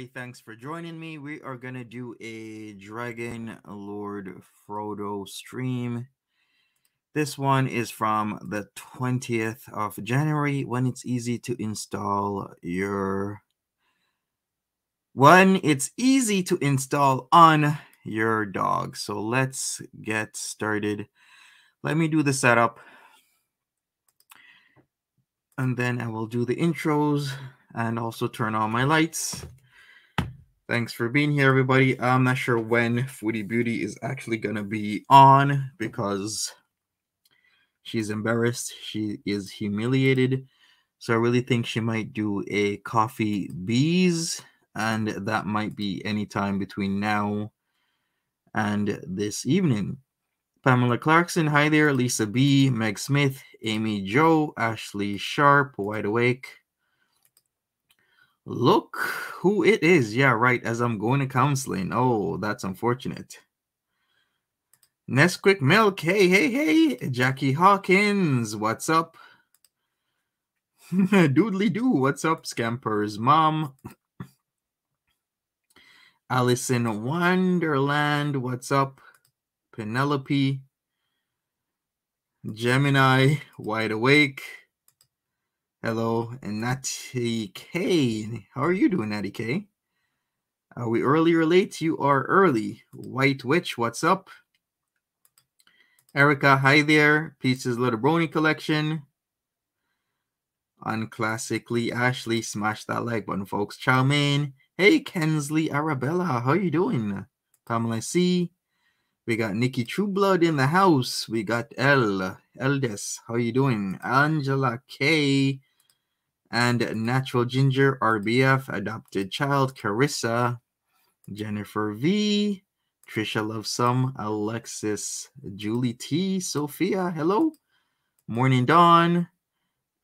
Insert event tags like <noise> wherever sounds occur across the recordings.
everybody. Thanks for joining me. We are going to do a Dragon Lord Frodo stream. This one is from the 20th of January when it's easy to install your when it's easy to install on your dog. So let's get started. Let me do the setup and then I will do the intros and also turn on my lights. Thanks for being here, everybody. I'm not sure when Foodie Beauty is actually going to be on because she's embarrassed. She is humiliated. So I really think she might do a coffee bees, and that might be anytime between now and this evening. Pamela Clarkson, hi there. Lisa B, Meg Smith, Amy Joe, Ashley Sharp, Wide Awake, Look who it is. Yeah, right. As I'm going to counseling. Oh, that's unfortunate. Nesquik Milk. Hey, hey, hey. Jackie Hawkins. What's up? <laughs> Doodly doo. What's up, Scamper's mom? Allison Wonderland. What's up? Penelope. Gemini. Wide awake. Hello, and Natty K. How are you doing, Natty K? Are we early or late? You are early. White Witch, what's up? Erica, hi there. Pieces Little Brony collection. Unclassically, Ashley, smash that like button, folks. Chow Mein. Hey, Kensley Arabella, how are you doing? Pamela C. We got Nikki Trueblood in the house. We got El Eldes. How are you doing? Angela K and Natural Ginger, RBF, Adopted Child, Carissa, Jennifer V, Trisha Loves Some, Alexis, Julie T, Sophia, hello, Morning Dawn,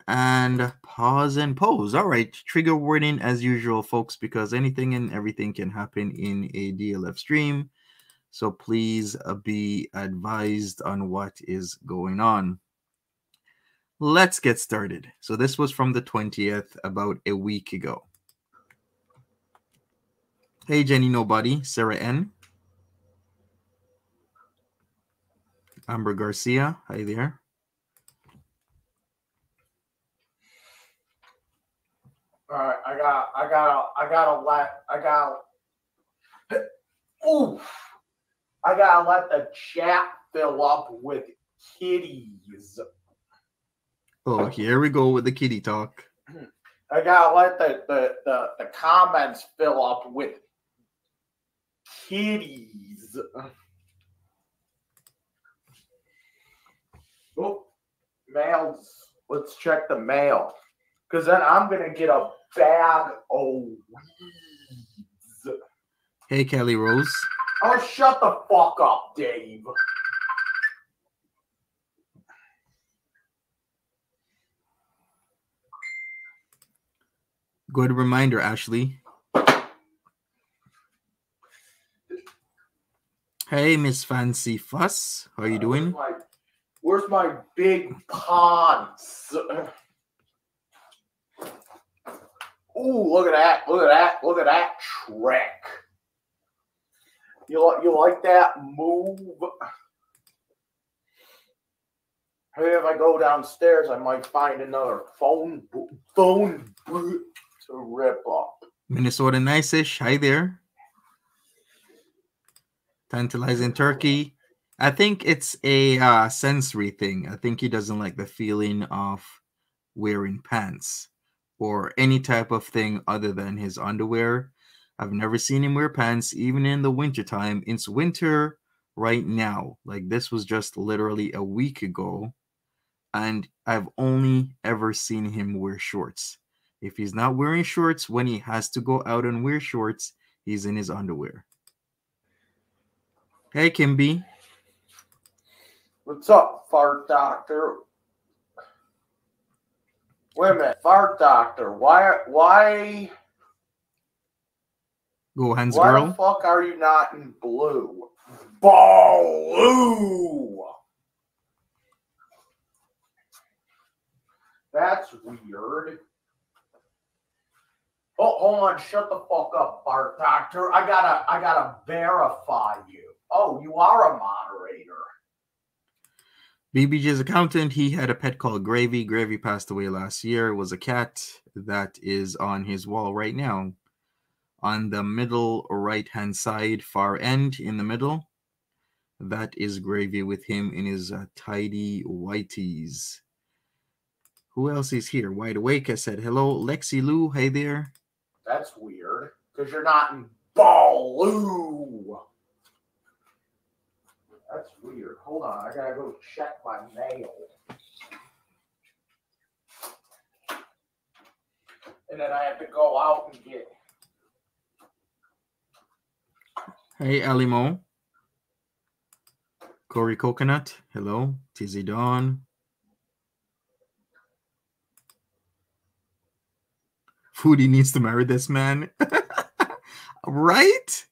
and Pause and Pose. All right, trigger warning as usual, folks, because anything and everything can happen in a DLF stream. So please be advised on what is going on let's get started. So this was from the 20th, about a week ago. Hey, Jenny Nobody, Sarah N. Amber Garcia, hi there. All right, I got, I got, I gotta let, I got. Ooh, I gotta let the chat fill up with kitties. Oh, here we go with the kitty talk. I gotta let the, the, the, the comments fill up with kitties. Oh, mails. Let's check the mail. Because then I'm going to get a bag of weeds. Hey, Kelly Rose. Oh, shut the fuck up, Dave. Good reminder, Ashley. Hey, Miss Fancy Fuss. How you doing? Where's my, where's my big ponds? Ooh, look at that. Look at that. Look at that trick. You, you like that move? Hey, if I go downstairs, I might find another phone phone to rip up. Minnesota Nice-ish. Hi there. Tantalizing Turkey. I think it's a uh, sensory thing. I think he doesn't like the feeling of wearing pants. or any type of thing other than his underwear. I've never seen him wear pants, even in the wintertime. It's winter right now. Like this was just literally a week ago. And I've only ever seen him wear shorts. If he's not wearing shorts when he has to go out and wear shorts, he's in his underwear. Hey, Kimby. What's up, fart doctor? Wait a minute, fart doctor. Why? Why? Go hands, Why girl. the fuck are you not in blue? Blue. That's weird. Oh, hold on. Shut the fuck up, Fart Doctor. I gotta, I gotta verify you. Oh, you are a moderator. BBJ's accountant, he had a pet called Gravy. Gravy passed away last year. It was a cat that is on his wall right now. On the middle right hand side, far end in the middle, that is Gravy with him in his uh, tidy whiteys. Who else is here? Wide awake. I said hello. Lexi Lou, hey there. That's weird because you're not in blue. That's weird. Hold on, I gotta go check my mail. And then I have to go out and get. Hey, Alimo. Corey Coconut, hello. Tizzy Dawn. Foodie needs to marry this man. <laughs> right?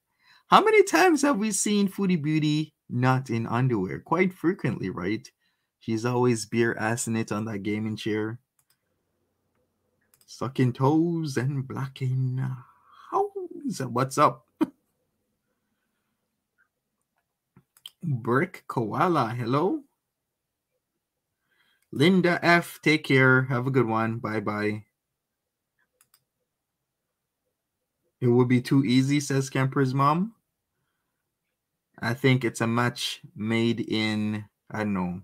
How many times have we seen Foodie Beauty not in underwear? Quite frequently, right? She's always beer assing it on that gaming chair. Sucking toes and blacking hoes. What's up? <laughs> Brick Koala, hello. Linda F, take care. Have a good one. Bye bye. It would be too easy, says Scamper's mom. I think it's a match made in, I don't know,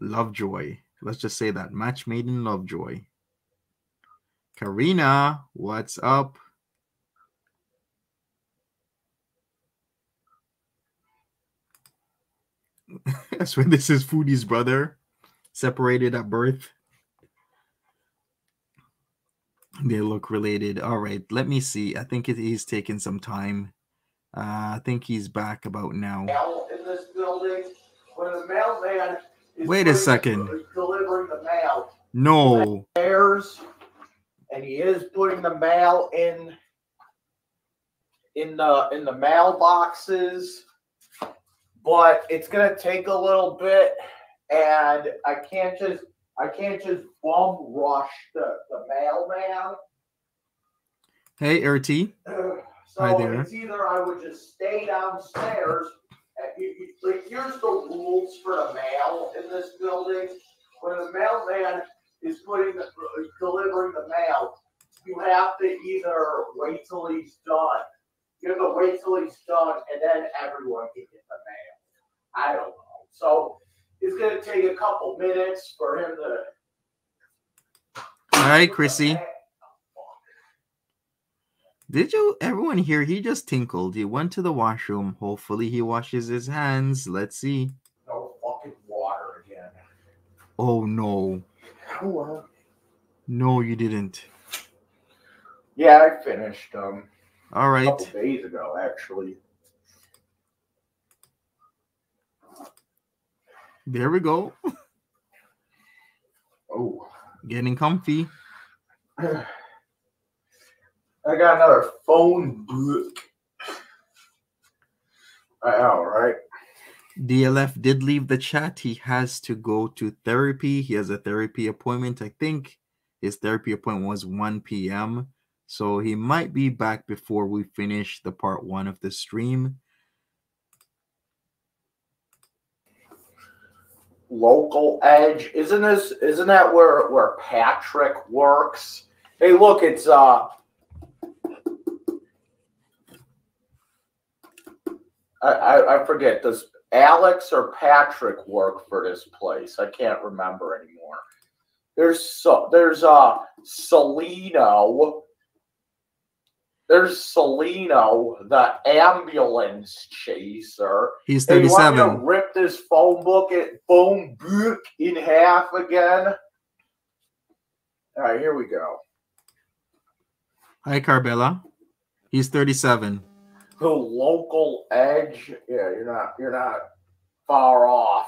Lovejoy. Let's just say that match made in Lovejoy. Karina, what's up? <laughs> That's when this is Foodie's brother, separated at birth. They look related. All right, let me see. I think it, he's taking some time. Uh, I think he's back about now. In this building. When the mailman Wait a second. delivering the mail, No, and he is putting the mail in in the in the mailboxes. But it's gonna take a little bit, and I can't just I can't just bum rush the, the mailman. hey, RT. <clears throat> So Hi there. it's either I would just stay downstairs. And you, you, like, here's the rules for the mail in this building. When the mailman is putting the, delivering the mail, you have to either wait till he's done. You have to wait till he's done, and then everyone can get the mail. I don't know. So it's gonna take a couple minutes for him to. All right, Chrissy. Did you everyone hear he just tinkled? He went to the washroom. Hopefully he washes his hands. Let's see. No fucking water again. Oh no. Hello. No, you didn't. Yeah, I finished um All right. a couple days ago, actually. There we go. <laughs> Oh, Getting comfy. <sighs> I got another phone book. All right. DLF did leave the chat. He has to go to therapy. He has a therapy appointment. I think his therapy appointment was 1 p.m. So he might be back before we finish the part one of the stream. Local Edge, isn't this? Isn't that where where Patrick works? Hey, look, it's uh. I, I, forget. Does Alex or Patrick work for this place? I can't remember anymore. There's so there's uh Cellino. There's Cellino, the ambulance chaser. He's Hey, you want me to 37. rip this phone book it phone book in half again? All right, here we go. Hi, Carbella. He's 37. The local edge. Yeah, you're not you're not far off.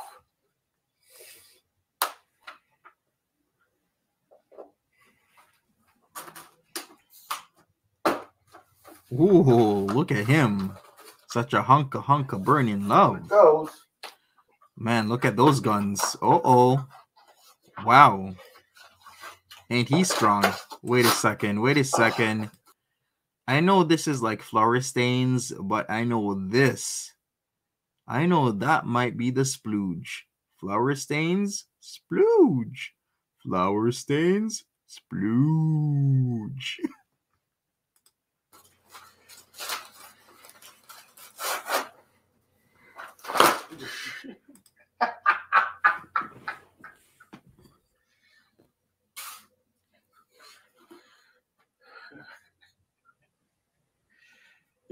Ooh, look at him. Such a hunk of hunk of burning love. Goes. Man, look at those guns. Uh oh. Wow. Ain't he strong? Wait a second. Wait a second. I know this is like flower stains, but I know this. I know that might be the splooge. Flower stains, splooge. Flower stains, splooge. <laughs>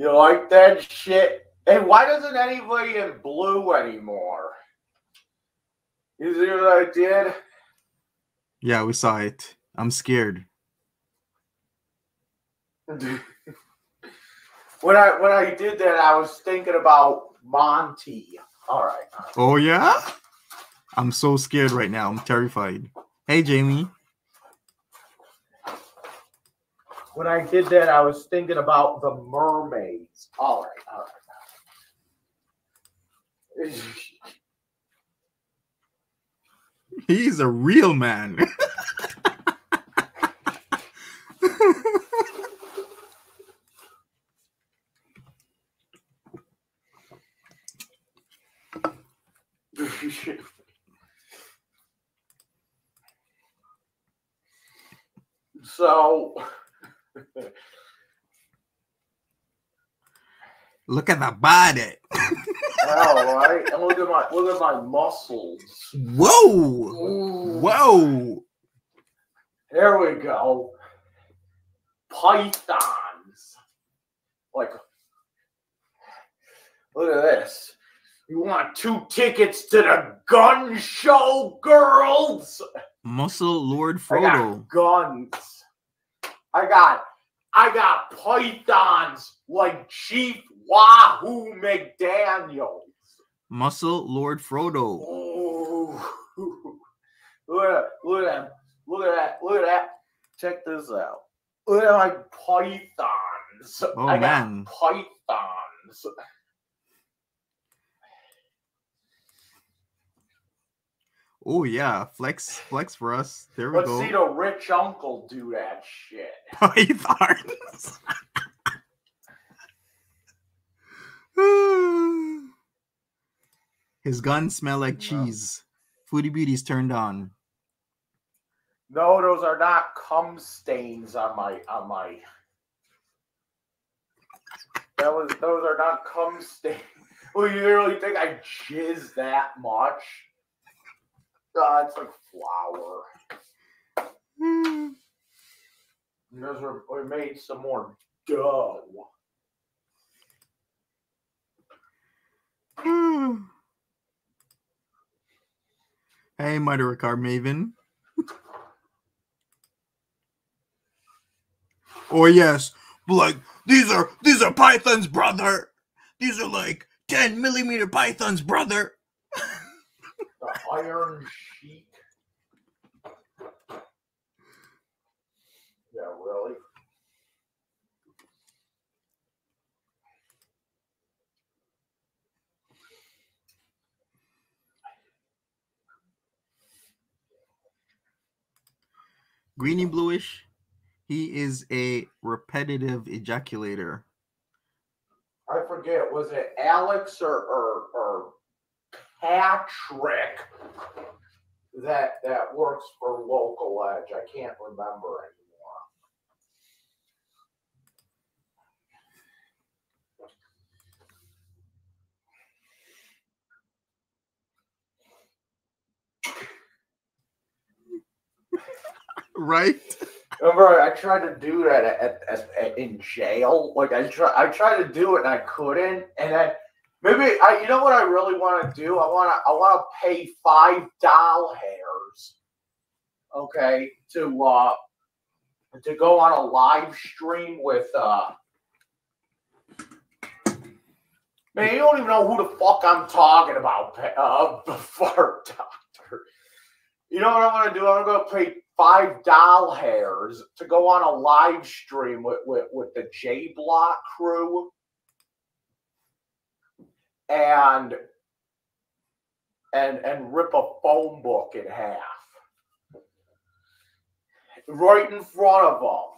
You like that shit? Hey, why doesn't anybody in blue anymore? You see what I did? Yeah, we saw it. I'm scared. <laughs> when I when I did that, I was thinking about Monty. All right. Oh yeah? I'm so scared right now. I'm terrified. Hey Jamie. When I did that, I was thinking about the mermaids. All right. All right. He's a real man. <laughs> <laughs> so Look at the body. all right, and look at my look at my muscles. Whoa. Ooh. Whoa. There we go. Pythons. Like, look at this. You want two tickets to the gun show, girls? Muscle Lord I Frodo. got guns. I got, I got pythons like Chief Wahoo McDaniels. Muscle Lord Frodo. Ooh. <laughs> Look at that. Look at that. Look at that. Look at that. Check this out. Look at my pythons. Oh, I got man. pythons. Oh yeah, flex flex for us. There we Let's go. see the rich uncle do that shit. <laughs> Pythons. <sighs> His guns smell like No. cheese. Foodie Beauty's turned on. No, those are not cum stains on my on my. That was those are not cum stains. <laughs> Well, you really think I jizz that much? God, it's like flour. Those were we made some more dough. Hmm. hey, Murderer Car Maven. oh yes, like these are these are pythons, brother. These are like ten millimeter pythons, brother. <laughs> Iron sheet. Yeah, really. Greeny bluish. He is a repetitive ejaculator. I forget, was it Alex or or, or Patrick that that works for Local Edge? I can't remember anymore. right? Remember, I tried to do that at, at, at in jail. Like I try, I tried to do it and I couldn't. And then maybe I, you know what I really want to do? I want to, I want to pay five doll hairs, okay, to uh, to go on a live stream with uh. Man, you don't even know who the fuck I'm talking about, uh, <laughs> fart doctor. You know what I'm gonna do? I'm gonna pay five doll hairs to go on a live stream with, with, with the J Block crew and and and rip a phone book in half right in front of them.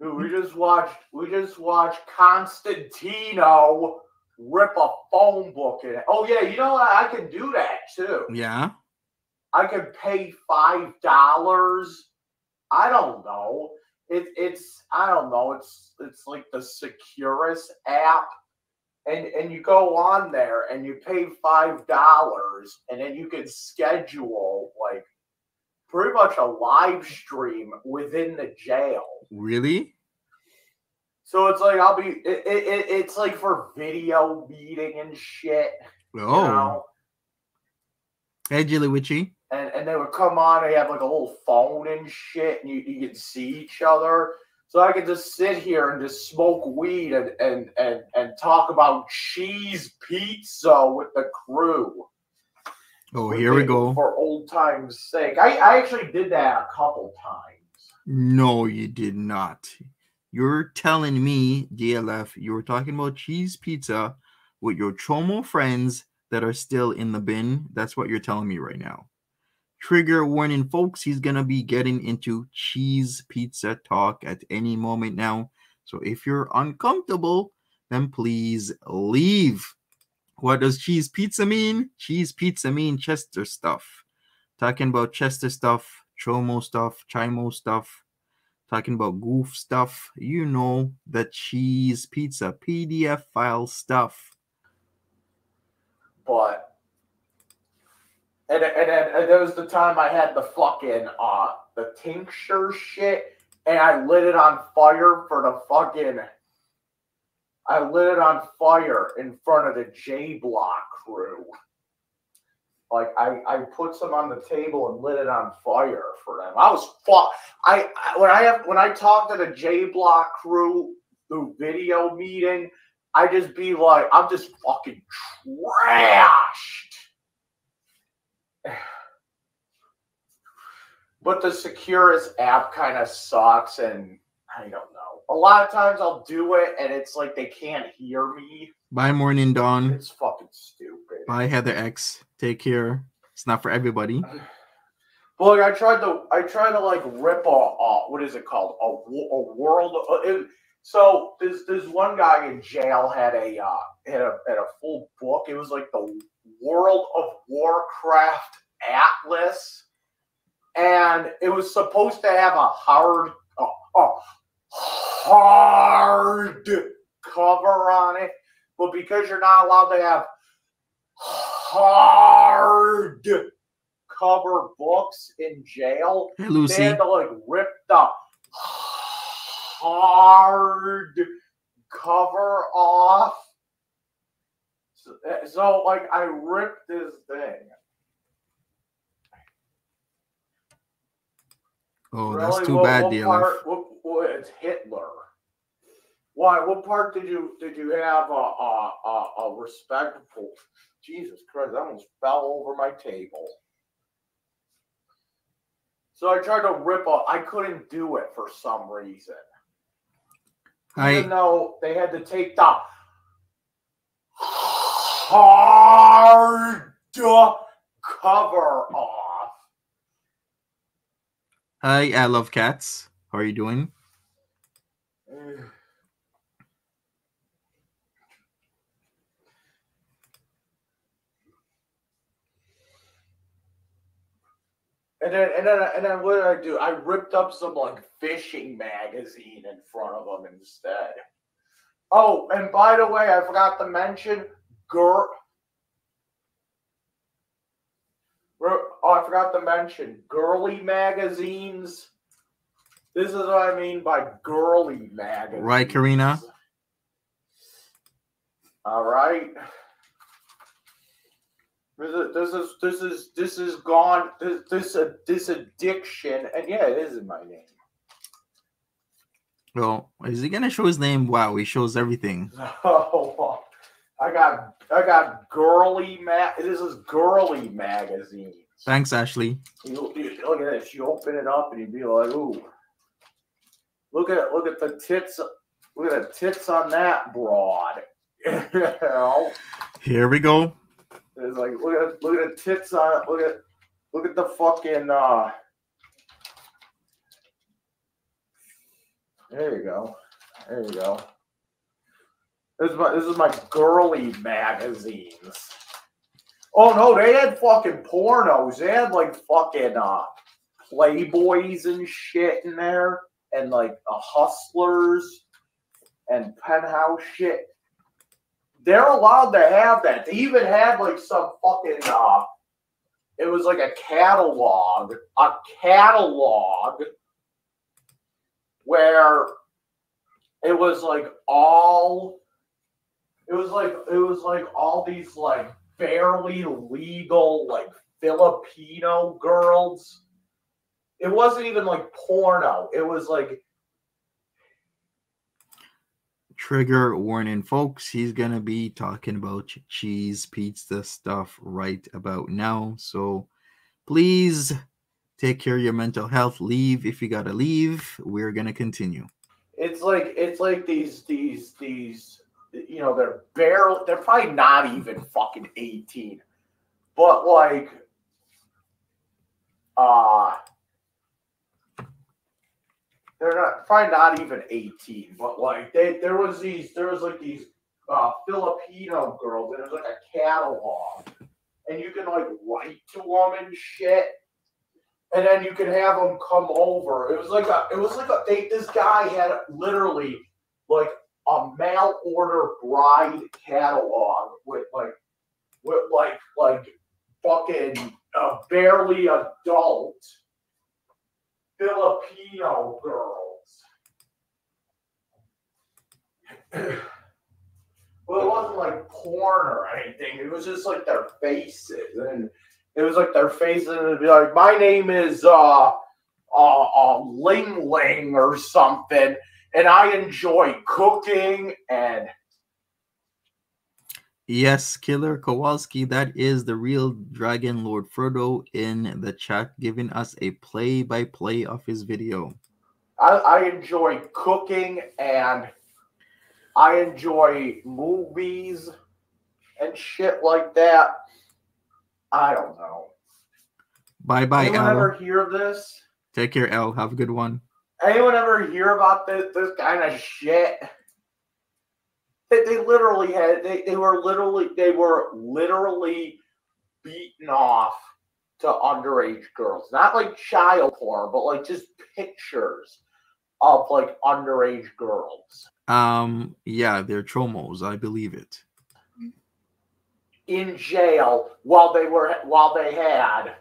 Dude, we just watched we just watched Constantino rip a phone book in. Oh yeah, you know? I can do that too. Yeah. I could pay five dollars. I don't know. It, it's I don't know. It's it's like the Securus app, and and you go on there and you pay five dollars, and then you can schedule like pretty much a live stream within the jail. Really? So it's like I'll be it, it, it's like for video meeting and shit. Oh. You know? Hey, Jilly Witchy. And and they would come on, they have like a little phone and shit, and you, you could see each other. So I could just sit here and just smoke weed and and and, and talk about cheese pizza with the crew. Oh, here we go. For old times' sake. I, I actually did that a couple times. No, you did not. You're telling me, DLF, you were talking about cheese pizza with your Chomo friends that are still in the bin. That's what you're telling me right now. Trigger warning, folks. He's going to be getting into cheese pizza talk at any moment now. So if you're uncomfortable, then please leave. What does cheese pizza mean? Cheese pizza mean Chester stuff. Talking about Chester stuff, Chomo stuff, Chimo stuff, talking about goof stuff. You know the cheese pizza PDF file stuff. But and and, and, there was the time I had the fucking uh the tincture shit and I lit it on fire for the fucking I lit it on fire in front of the J Block crew. Like I, I put some on the table and lit it on fire for them. I was fuck. I, I when I have when I talk to the J Block crew through video meeting, I just be like, I'm just fucking trashed. <sighs> But the Securus app kind of sucks, and I don't know. A lot of times I'll do it, and it's like they can't hear me. Bye, Morning Dawn. It's fucking stupid. Bye, Heather X. Take care. It's not for everybody. <sighs> But like I tried to, I tried to like rip a, a what is it called? A, a world. uh, It, so this this one guy in jail had a uh, had a had a full book. It was like the World of Warcraft Atlas, and it was supposed to have a hard a, a hard cover on it, but because you're not allowed to have hard cover books in jail, Hey, they Lucy. had to like rip the hard cover off. So, eh, so, like I ripped this thing. Oh, that's too What- bad, what DLF. part- what- what- it's Hitler. Why? What part did you did you have a a, a, a respectful? Jesus Christ! I almost fell over my table. So I tried to rip off. I couldn't do it for some reason. Even I though they had to take the hard cover off. hi, I love cats. How are you doing? Eh. And then, and then, and then, what did I do? I ripped up some like fishing magazine in front of them instead. Oh, and by the way, I forgot to mention, girl. Oh, I forgot to mention girly magazines. This is what I mean by girly magazines. Right, Karina? All right. This is this is this is gone. This this uh, this addiction, and yeah, it is in my name. Well, is he gonna show his name? Wow, he shows everything. <laughs> Oh, I got I got girly mag. This is girly magazines. Thanks, Ashley. You, you, look at this. You open it up and you'd be like, ooh. Look at look at the tits. Look at the tits on that broad. <laughs> you know? Here we go. It's like look at look at the tits on it. Look at look at the fucking uh There you go. There you go. This is my this is my girly magazines. Oh no, they had fucking pornos. They had like fucking uh playboys and shit in there and like uh, hustlers and penthouse shit. They're allowed to have that. They even had like some fucking uh it was like a catalog, a catalog where it was like all it was like it was like all these like barely legal like Filipino girls. It wasn't even like porno. It was like trigger warning folks. He's gonna be talking about cheese pizza stuff right about now. So please take care of your mental health. Leave if you gotta leave. We're gonna continue. It's like it's like these these these you know they're barely they're probably not even fucking 18 but like uh they're not probably not even 18 but like they there was these there was like these uh filipino girls and was like a catalog and you can like write to them and shit and then you can have them come over. It was like a, it was like a, they, this guy had literally like a mail order bride catalog with like, with like, like fucking uh, barely adult Filipino girls. <clears throat> well, it wasn't like porn or anything. It was just like their faces and it was like their faces and it'd be like, my name is uh, uh, uh Ling Ling or something, and I enjoy cooking and. Yes, Killer Kowalski, that is the real Dragon Lord Frodo in the chat, giving us a play by play of his video. I, I enjoy cooking and I enjoy movies and shit like that. I don't know. Bye bye. Anyone L. ever hear of this? Take care, L. Have a good one. Anyone ever hear about this this kind of shit? They, they literally had they, they were literally they were literally beaten off to underage girls. Not like child porn, but like just pictures of like underage girls. Um yeah, they're tromos, I believe it in jail while they were while they had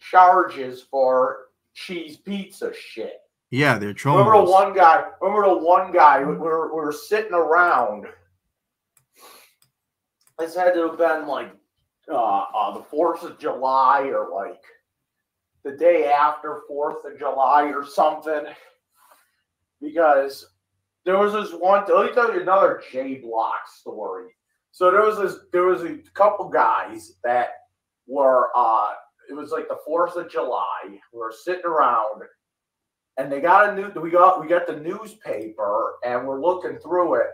charges for cheese pizza shit. Yeah, they're trolls. Remember the one guy? Remember the one guy? We were, we were sitting around. This had to have been like uh, uh, the Fourth of July or like the day after Fourth of July or something, because there was this one. Let me tell you another J Block story. So there was this, there was a couple guys that were, uh, it was like the Fourth of July. We were sitting around, and they got a new. We got we got the newspaper, and we're looking through it.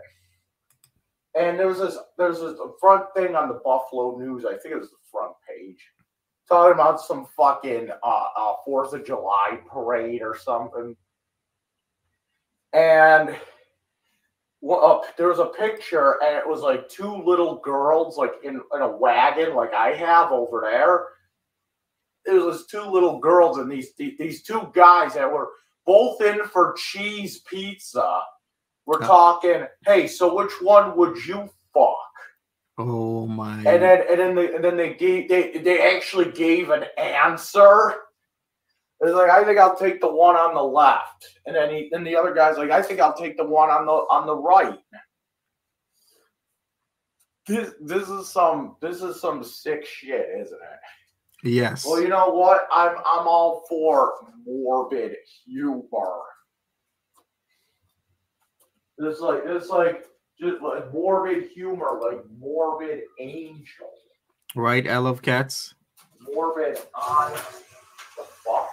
And there was this, there's this front thing on the Buffalo News. I think it was the front page, talking about some fucking uh, uh Fourth of July parade or something. And well, uh, there was a picture and it was like two little girls like in, in a wagon like I have over there. It was two little girls and these these two guys that were both in for cheese pizza We're Yeah. talking, hey, so which one would you fuck? Oh my. And then and then they and then they gave they they actually gave an answer. It's like I think I'll take the one on the left, and then he then the other guy's like I think I'll take the one on the on the right. This this is some this is some sick shit, isn't it? Yes. Well, you know what? I'm I'm all for morbid humor. It's like it's like just like morbid humor, like morbid angel, right. I love cats. morbid on the fuck.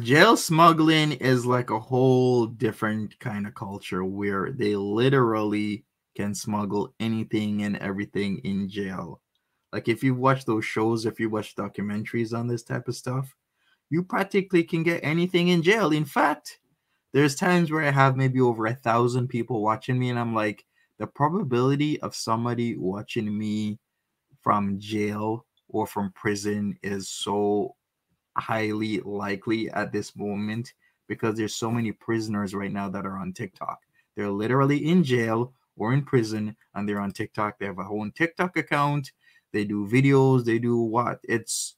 Jail smuggling is like a whole different kind of culture where they literally can smuggle anything and everything in jail. Like if you watch those shows, if you watch documentaries on this type of stuff, you practically can get anything in jail. In fact, there's times where I have maybe over a thousand people watching me, and I'm like, the probability of somebody watching me from jail or from prison is so highly likely at this moment because there's so many prisoners right now that are on TikTok. They're literally in jail or in prison and they're on TikTok. They have a whole TikTok account. They do videos, they do what? It's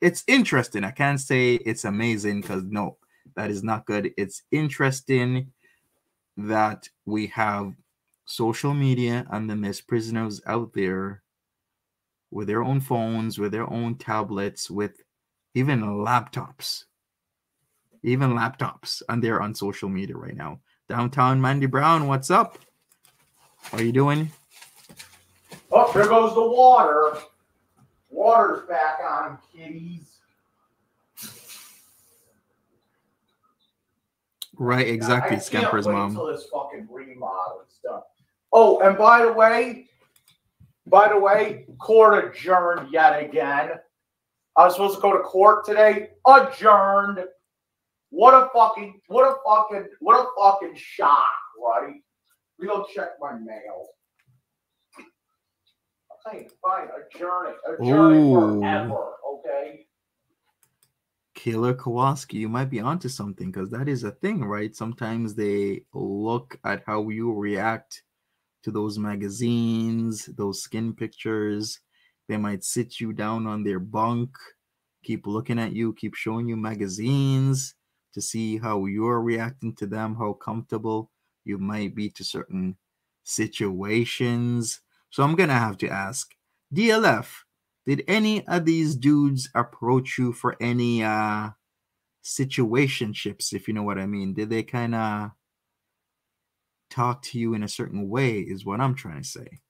it's interesting. I can't say it's amazing because no, that is not good. It's interesting that we have social media and then there's prisoners out there with their own phones, with their own tablets, with even laptops. Even laptops, and they're on social media right now. Downtown Mandy Brown, what's up? How are you doing? Oh, there goes the water. Water's back on, kitties. Right, exactly, I Scamper's mom. Till this fucking remodel and stuff. Oh, and by the way, by the way, court adjourned yet again. I was supposed to go to court today. Adjourned. What a fucking, what a fucking, what a fucking shock, right? We go check my mail. Saying, fine, adjourn it Ooh. forever, okay? Killer Kowalski, you might be onto something because that is a thing, right? Sometimes they look at how you react to those magazines, those skin pictures. They might sit you down on their bunk, keep looking at you, keep showing you magazines to see how you're reacting to them, how comfortable you might be to certain situations. So I'm gonna have to ask DLF, did any of these dudes approach you for any uh situationships, if you know what I mean? Did they kind of talk to you in a certain way, is what I'm trying to say.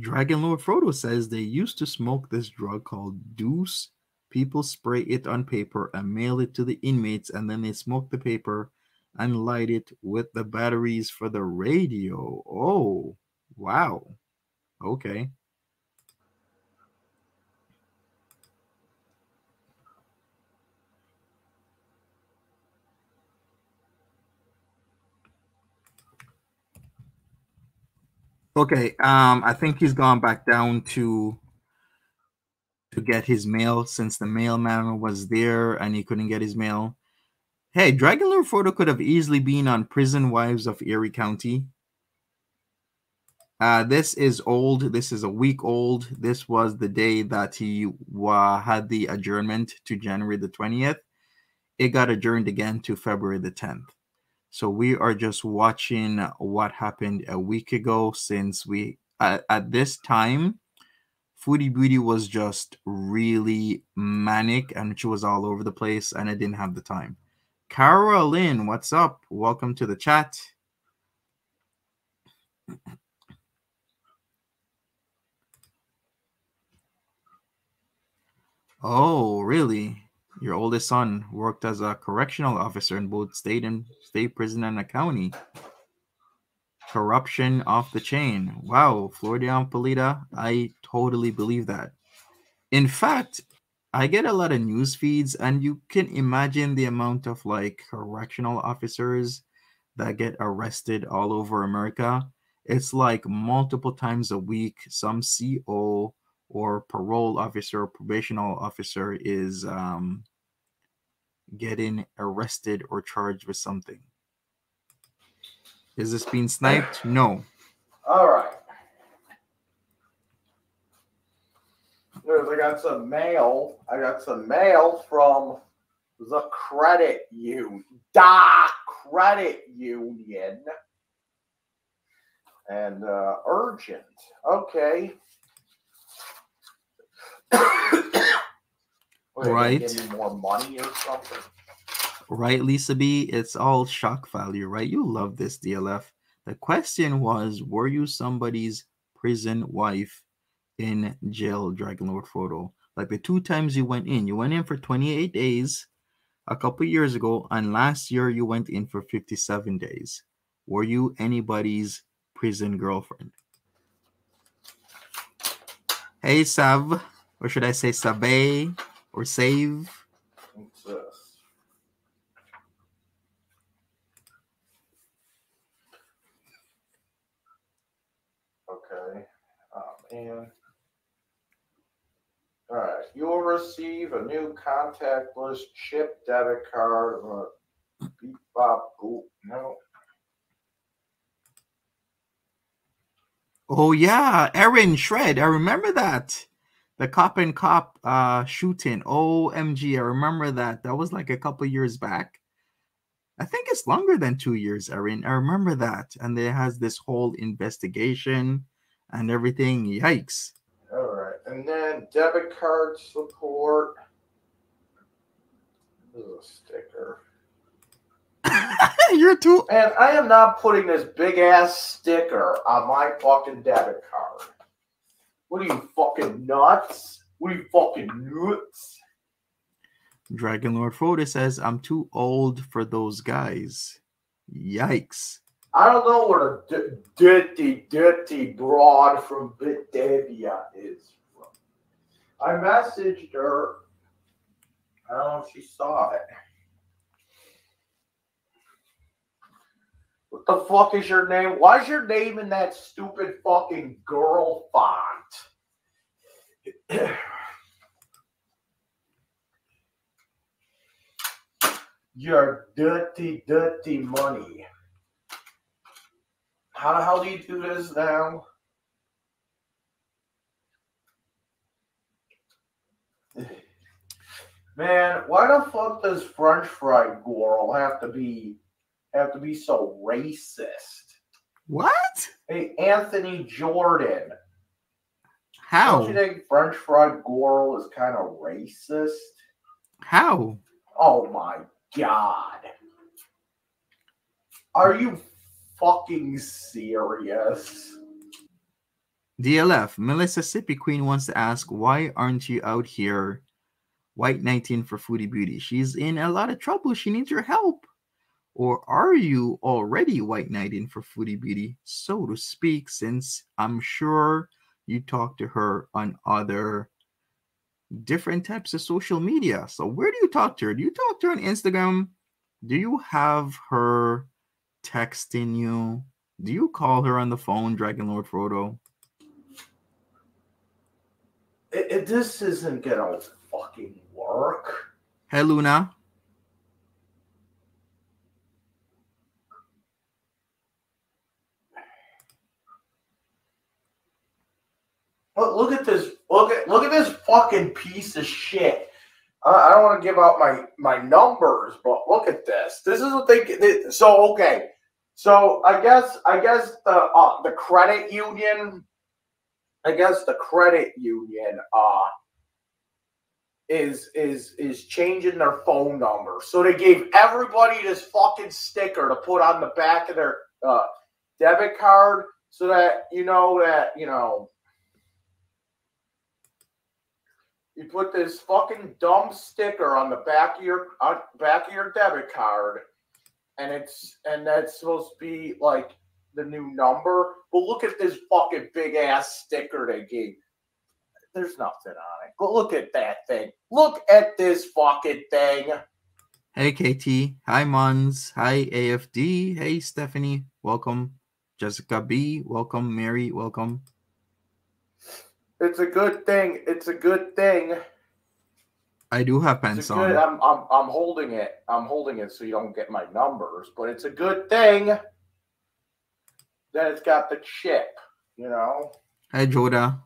Dragon Lord Frodo says they used to smoke this drug called Deuce. People spray it on paper and mail it to the inmates, and then they smoke the paper and light it with the batteries for the radio. Oh, wow. Okay. Okay, um, I think he's gone back down to to get his mail since the mailman was there and he couldn't get his mail. Hey, Dragon Lord Frodo could have easily been on Prison Wives of Erie County. Uh, this is old. This is a week old. This was the day that he uh, had the adjournment to January the 20th. It got adjourned again to February the 10th. So we are just watching what happened a week ago since we, at, at this time, Foodie Beauty was just really manic and she was all over the place and I didn't have the time. Carolyn, what's up? Welcome to the chat. Oh, really? Your oldest son worked as a correctional officer in both state and state prison and a county. Corruption off the chain. Wow, Floridian Polita, I totally believe that. In fact, I get a lot of news feeds, and you can imagine the amount of like correctional officers that get arrested all over America. It's like multiple times a week, some CO or parole officer or probational officer is um, getting arrested or charged with something. Is this being sniped? No. All right. There's, I got some mail. I got some mail from the credit union. Da credit union. And uh, urgent. Okay. <coughs> Right. More money or something. Right, Lisa B? It's all shock value, right? You love this DLF. The question was Were you somebody's prison wife in jail, Dragon Lord Frodo? Like the two times you went in, you went in for 28 days a couple years ago, and last year you went in for 57 days. Were you anybody's prison girlfriend? Hey, Sav, or should I say Sabe or Save? Okay. Oh man. All right. You will receive a new contactless chip debit card. Uh, beep bop boop. No. Oh yeah, Aaron Shred. I remember that. The cop and cop uh shooting. OMG, I remember that. That was like a couple years back. I think it's longer than two years, Erin. I remember that. And there has this whole investigation and everything. Yikes. All right. And then debit card support. This is a sticker. <laughs> You're too And I am not putting this big ass sticker on my fucking debit card. What are you fucking nuts? What are you fucking nuts? Dragon Lord Frodo says, I'm too old for those guys. Yikes. I don't know what a d- dirty, dirty broad from Batavia is from. I messaged her. I don't know if she saw it. What the fuck is your name? Why is your name in that stupid fucking girl font? <clears throat> Your dirty, dirty money. How the hell do you do this now? Man, why the fuck does French fry girl have to be have to be so racist? What? Hey, Anthony Jordan. How? Don't you think French fried girl is kind of racist? How? Oh my god. Are you fucking serious? DLF, Mississippi Queen wants to ask, why aren't you out here white knighting for Foodie Beauty? She's in a lot of trouble. She needs your help. Or are you already white knighting for Foodie Beauty, so to speak, since I'm sure you talk to her on other different types of social media. So where do you talk to her? Do you talk to her on Instagram? Do you have her texting you? Do you call her on the phone, Dragon Lord Frodo? It, it- this isn't gonna fucking work. Hey, Luna. Look, look at this. Look at look at this fucking piece of shit. I, don't want to give out my my numbers, but look at this. This is what they. they- So okay. So I guess I guess the uh, the credit union. I guess the credit union uh is is is changing their phone number. So they gave everybody this fucking sticker to put on the back of their uh, debit card, so that you know that you know you put this fucking dumb sticker on the back of your back of your debit card, and it's and that's supposed to be like the new number. But look at this fucking big ass sticker they gave. there's nothing on it. But look at that thing. Look at this fucking thing. Hey KT. Hi Mons. Hi AFD. Hey Stephanie. Welcome. Jessica B. Welcome. Mary. Welcome. It's a good thing. It's a good thing. I do have pants on. I'm, I'm, I'm holding it. I'm holding it so you don't get my numbers, but it's a good thing that it's got the chip, you know? Hey, Joda.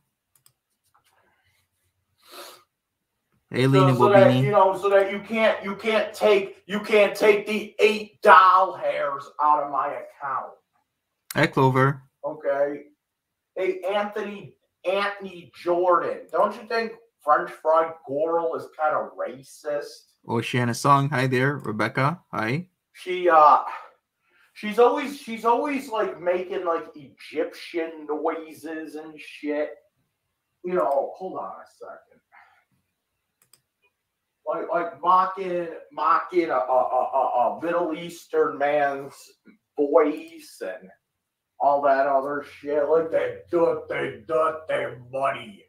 Hey Lena so that, you know, so that you can't, you can't take, you can't take the eight doll hairs out of my account. Hey, Clover. Okay. Hey, Anthony, Anthony Jordan, don't you think French fried girl is kind of racist? Oceana Song. Hi there. Rebecca. Hi. She, uh, she's always, she's always like making like Egyptian noises and shit. You know, hold on a second. Like, like mocking, mocking a, a, a, a- a Middle Eastern man's voice and all that other shit. Like they dirty, dirty money.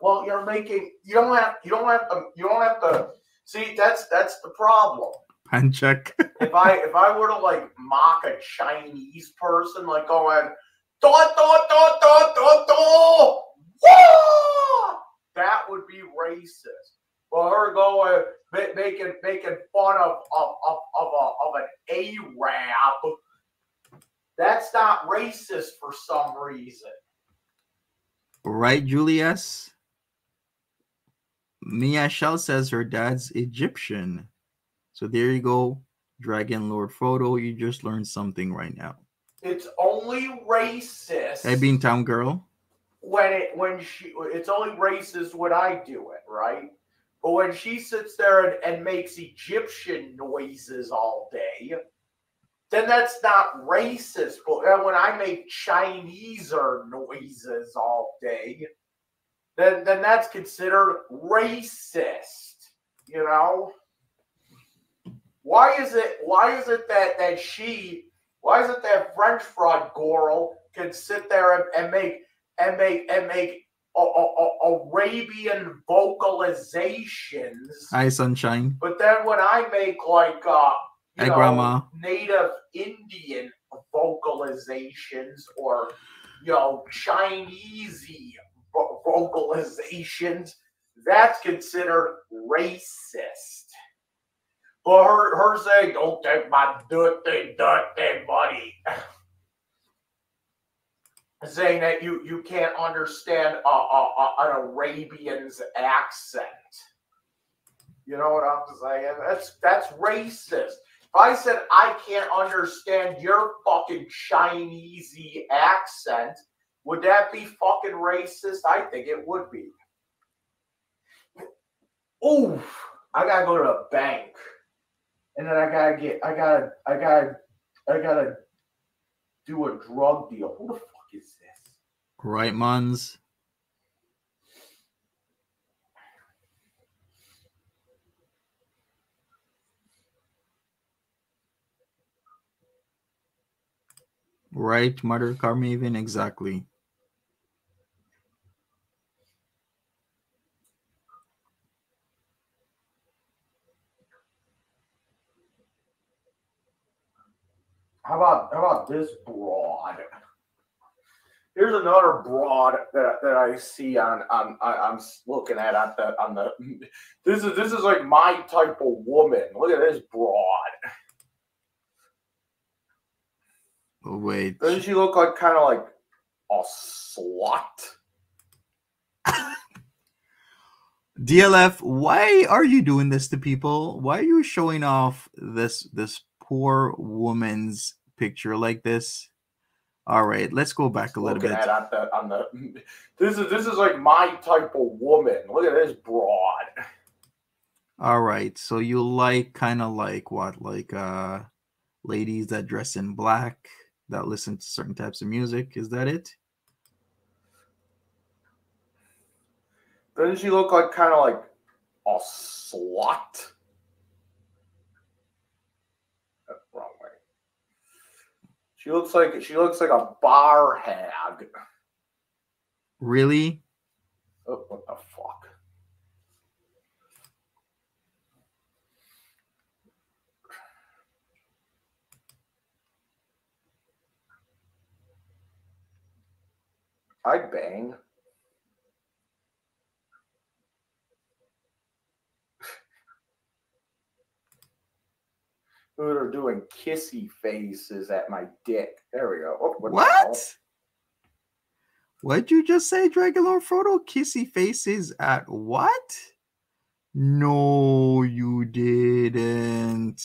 Well, you're making. You don't have. You don't have. To, you don't have to. See, that's that's the problem. Panchak. <laughs> If I if I were to like mock a Chinese person, like oh, going do do do do do do, wah! that would be racist. But her going uh, making making fun of of of of, a, of an Arab, that's not racist for some reason. right, Julius? Mia Shell says her dad's Egyptian. So there you go. Dragon Lord Frodo. You just learned something right now. It's only racist. Hey, Beantown girl. when it when she it's only racist when I do it, right? But when she sits there and, and makes Egyptian noises all day, then that's not racist. But when I make Chineser noises all day, then then that's considered racist. You know? Why is it why is it that that she why is it that French fraud girl can sit there and, and make and make and make a, a, a- Arabian vocalizations, Hi, sunshine. but then when I make like uh you know, Grandma. native Indian vocalizations or you know Chinesey vo- vocalizations, that's considered racist. But her, her saying, "Don't take my dirty, dirty money," <laughs> saying that you you can't understand a, a, a, an Arabian's accent. You know what I'm saying? That's that's racist. I said I can't understand your fucking Chinesey accent, would that be fucking racist? I think it would be. Oof! I gotta go to the bank, and then I gotta get, I gotta, I gotta, I gotta do a drug deal. Who the fuck is this? Right, Mons. Right, Mother Carmaven, exactly. How about how about this broad? Here's another broad that, that I see on on I'm looking at on the on the. This is this is like my type of woman. Look at this broad. Oh, wait. Doesn't she look like kind of like a slut? <laughs> DLF, why are you doing this to people? Why are you showing off this this poor woman's picture like this? All right, let's go back a little looking bit. at the on the. This is this is like my type of woman. Look at this broad. All right, so you like kind of like what, like uh, ladies that dress in black that listen to certain types of music. Is that it? Doesn't she look like kind of like a slut? Wrong way. She looks like she looks like a bar hag. Really? Oh, what the fuck? I'd bang. <laughs> Who are doing kissy faces at my dick? There we go. Oh, what? What? What'd you just say, Dragon Lord Frodo? Kissy faces at what? No, you didn't.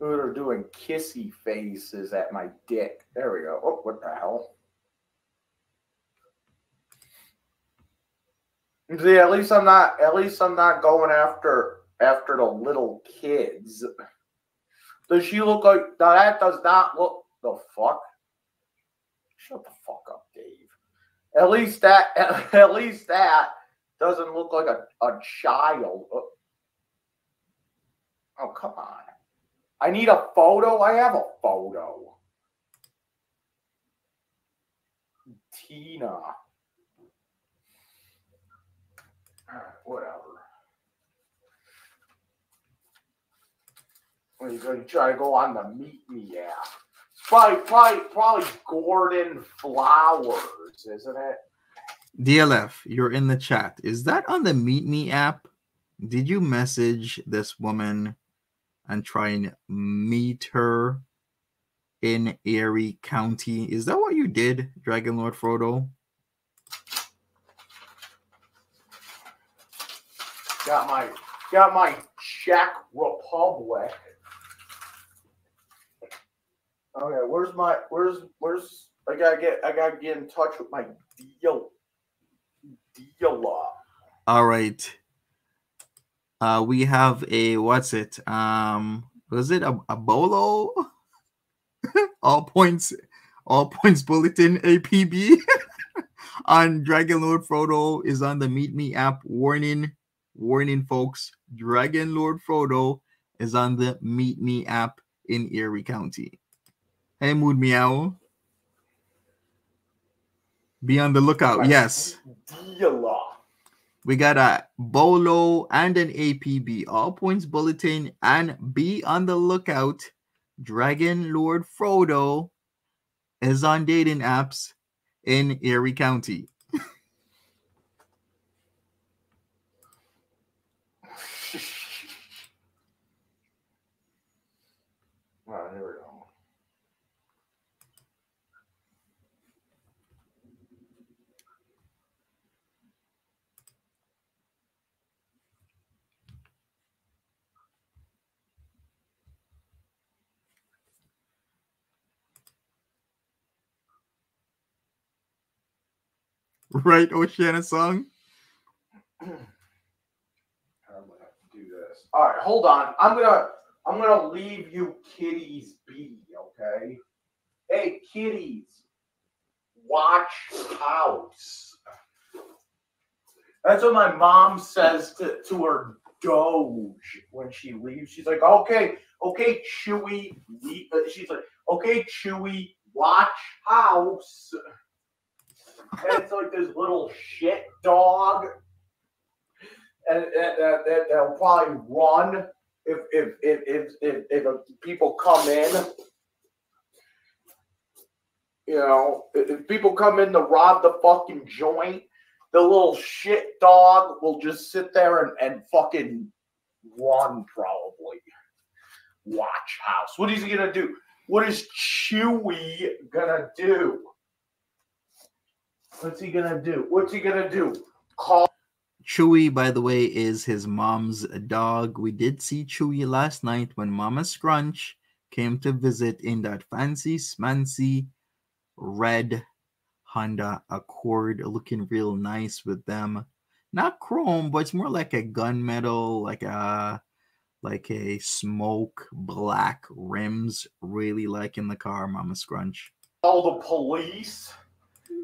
Who are doing kissy faces at my dick? There we go. Oh, what the hell? See, at least I'm not. At least I'm not going after after the little kids. Does she look like? Now that does not look. The fuck? Shut the fuck up, Dave. At least that. <laughs> At least that doesn't look like a a child. Oh, oh come on. I need a photo. I have a photo. Tina. Whatever. Well, you're going to try to go on the Meet Me app. Probably, probably, probably Gordon Flowers, isn't it? DLF, you're in the chat. Is that on the Meet Me app? Did you message this woman and try and meet her in Erie County? Is that what you did, Dragon Lord Frodo? Got my, got my Czech Republic. Oh, okay, where's my, where's, where's, I gotta get, I gotta get in touch with my deal, dealer. All right. Uh, we have a what's it? Um, was it a, a bolo? <laughs> all points, all points bulletin APB <laughs> on Dragon Lord Frodo is on the Meet Me app. Warning, warning, folks. Dragon Lord Frodo is on the Meet Me app in Erie County. Hey, Mood Meow. Be on the lookout. Yes. Dealer. We got a Bolo and an APB, all points bulletin, and be on the lookout. Dragon Lord Frodo is on dating apps in Erie County. All right, here we go. <laughs> Right, Oceana song? I'm gonna do this. All right, hold on. I'm gonna I'm gonna leave you kitties be, okay? Hey kitties, watch house. That's what my mom says to, to her doge when she leaves. She's like, okay, okay, Chewy. uh, She's like, okay, Chewy, watch house. And it's like this little shit dog and that, that, that'll probably run if if if if if, if uh, people come in. You know, if, if people come in to rob the fucking joint, the little shit dog will just sit there and, and fucking run probably. Watch house. What is he gonna do? What is Chewy gonna do? What's he gonna do? What's he gonna do? Call Chewy, by the way, is his mom's dog. We did see Chewy last night when Mama Scrunch came to visit in that fancy smancy red Honda Accord, looking real nice with them. Not chrome, but it's more like a gunmetal, like a like a smoke black rims. Really liking the car, Mama Scrunch. call the police.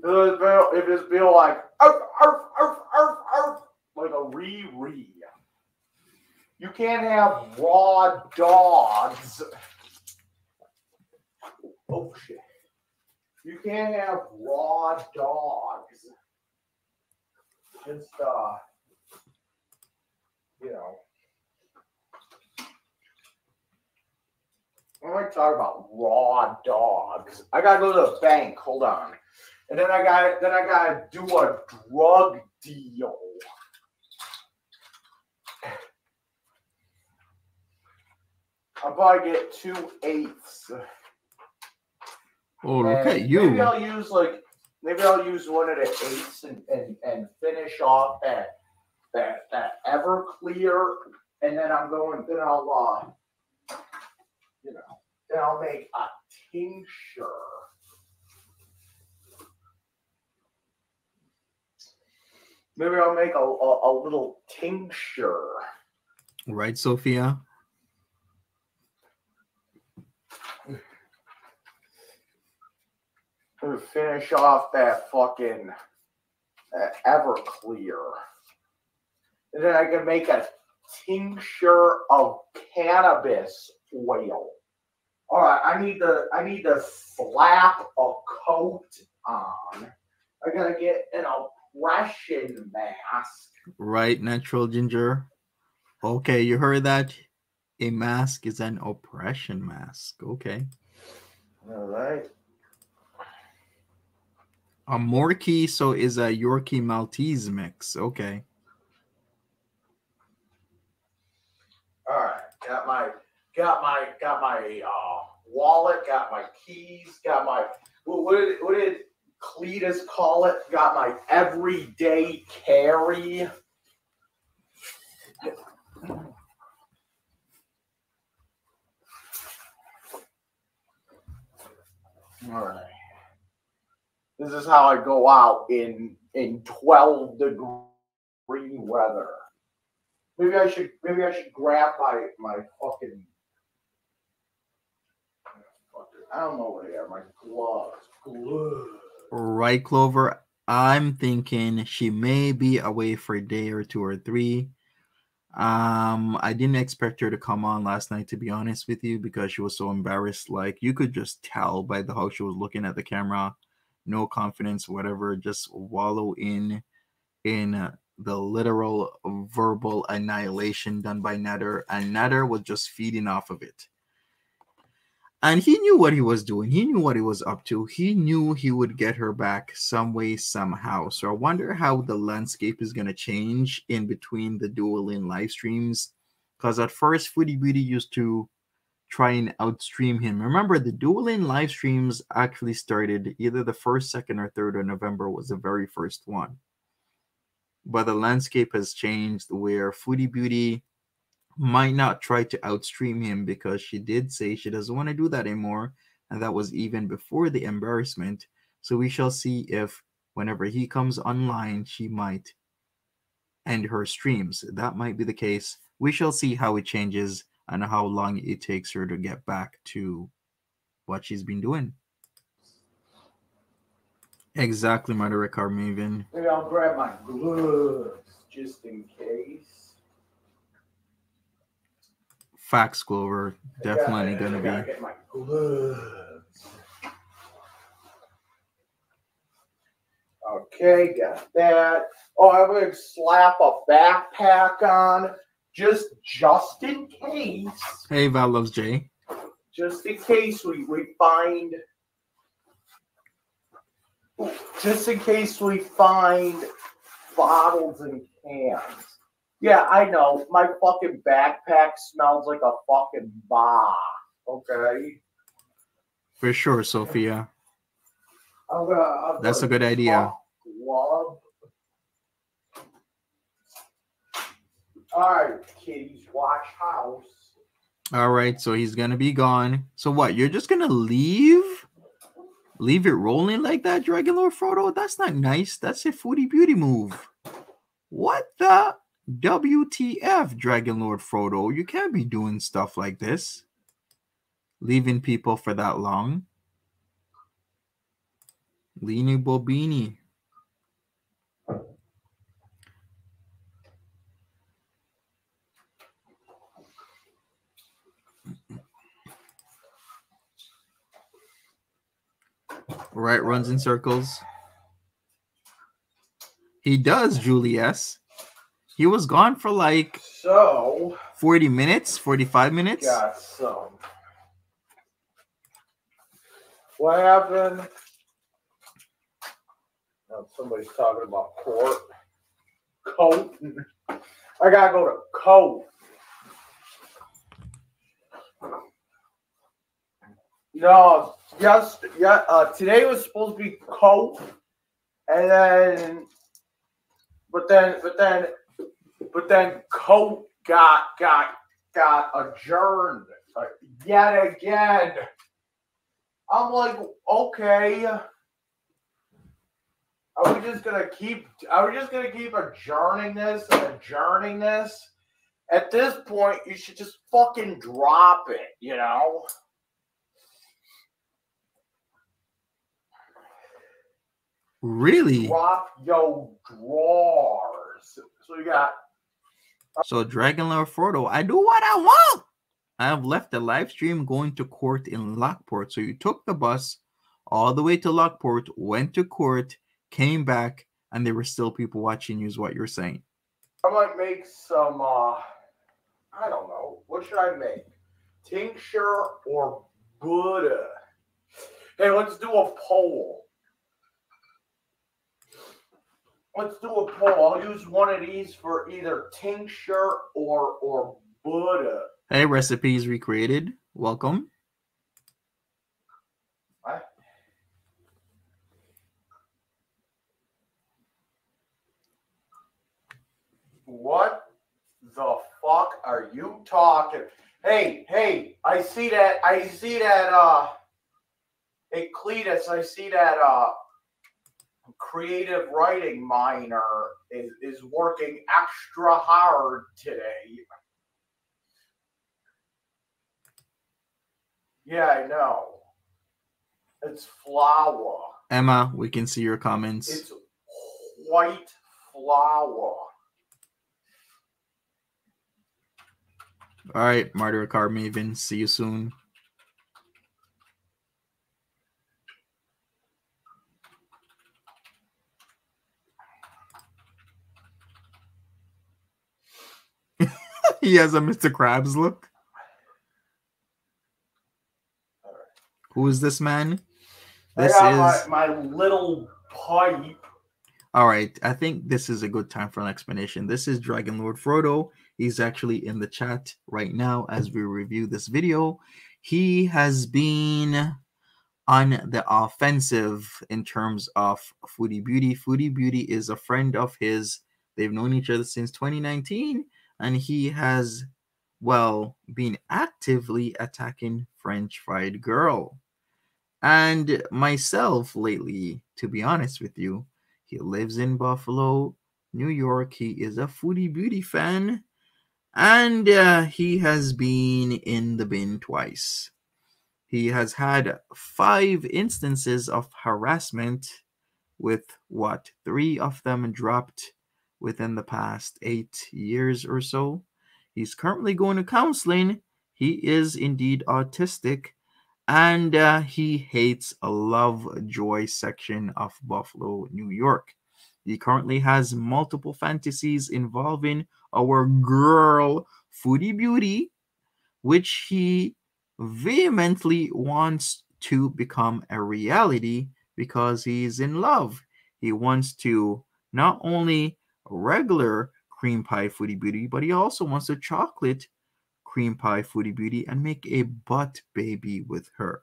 If it's if it's be like arf, arf, arf, arf, arf, like a re-re. You can't have raw dogs Oh shit. You can't have raw dogs. Just uh you know. I like to talk about raw dogs. I gotta go to the bank. Hold on. And then I got then I gotta do a drug deal. I'll probably get two eighths. Oh, look at you. Maybe I'll use like maybe I'll use one of the eights and, and, and finish off that that that Everclear, and then I'm going. Then I'll uh, you know, then I'll make a tincture. Maybe I'll make a, a, a little tincture. Right, Sophia? to finish off that fucking uh, Everclear. And then I can make a tincture of cannabis oil. All right, I need to I need to slap a coat on. I gotta get an oppression mask. Right, natural ginger. Okay, you heard that? A mask is an oppression mask. Okay. All right. A Morkie, so is a Yorkie Maltese mix. Okay. All right, got my got my got my uh, wallet, got my keys, got my what, what did what did Cletus call it? Got my everyday carry. All right. This is how I go out in in 12 degree weather. Maybe I should maybe I should grab my my fucking I don't know what they are, my gloves. Gloves. Right, Clover. I'm thinking she may be away for a day or two or three. Um, I didn't expect her to come on last night, to be honest with you, because she was so embarrassed. Like you could just tell by the how she was looking at the camera, no confidence, whatever, just wallow in in the literal verbal annihilation done by Nader, and Nader was just feeding off of it. And he knew what he was doing. He knew what he was up to. He knew he would get her back some way, somehow. So I wonder how the landscape is going to change in between the dual in live streams. Because at first, Foodie Beauty used to try and outstream him. Remember, the dual in live streams actually started either the first, second, or third of November was the very first one. But the landscape has changed where Foodie Beauty might not try to outstream him because she did say she doesn't want to do that anymore. And that was even before the embarrassment. So we shall see if whenever he comes online, she might end her streams. That might be the case. We shall see how it changes and how long it takes her to get back to what she's been doing. Exactly, Mother Carmaven. Maybe I'll grab my gloves just in case. I gotta- Definitely gonna gotta be. get my gloves. Okay, got that. Oh, I'm gonna slap a backpack on just just in case. Hey, Val loves Jay. Just in case we, we find just in case we find bottles and cans. Yeah, I know. My fucking backpack smells like a fucking bar. Okay. For sure, Sophia. I'm gonna, I'm That's a good idea. All right, kitties, watch house. All right, so he's gonna be gone. So what? You're just gonna leave? Leave it rolling like that, Dragon Lord Frodo? That's not nice. That's a Foodie Beauty move. What the WTF, Dragon Lord Frodo? You can't be doing stuff like this. Leaving people for that long. Lini Bobini. Right runs in circles. He does, Julius. He was gone for like So 40 minutes, 45 minutes. got some. What happened? Oh, somebody's talking about court. Coat. I gotta go to coat. No, just yeah. Uh, today was supposed to be coat, and then, but then, but then, but then coat got got got adjourned yet again. I'm like, okay. Are we just gonna keep? Are we just gonna keep adjourning this and adjourning this? At this point, you should just fucking drop it. You know. Really? Drop your drawers. So you got So Dragon Lord Frodo, I do what I want. I have left the live stream going to court in Lockport. So you took the bus all the way to Lockport, went to court, came back, and there were still people watching you, is what you're saying. I might make some uh I don't know. What should I make? Tincture or Buddha? Hey, let's do a poll. Let's do a poll. I'll use one of these for either tincture or or Buddha. Hey, recipes recreated. Welcome. What? What the fuck are you talking? Hey, hey, I see that. I see that. Uh, hey, Cletus, I see that. Uh, creative writing minor is is working extra hard today. Yeah, I know. It's flour. Emma, we can see your comments. It's white flour. All right, Mario Kart Maven. See you soon. <laughs> he has a Mr. Krabs look. Who is this man? This is my, my little pipe. all right. I think this is a good time for an explanation. This is Dragon Lord Frodo. He's actually in the chat right now as we review this video. He has been on the offensive in terms of Foodie Beauty. Foodie Beauty is a friend of his. They've known each other since 2019, and he has, well, been actively attacking French Fried Girl. And myself lately, to be honest with you, he lives in Buffalo, New York. He is a Foodie Beauty fan, and uh, he has been in the bin twice. He has had five instances of harassment, with what three of them dropped within the past eight years or so. He's currently going to counseling. He is indeed autistic, and uh, he hates a love joy section of Buffalo, New York. He currently has multiple fantasies involving our girl, Foodie Beauty, which he vehemently wants to become a reality because he's in love. He wants to not only regular cream pie Foodie Beauty, but he also wants a chocolate cream pie Foodie Beauty and make a butt baby with her.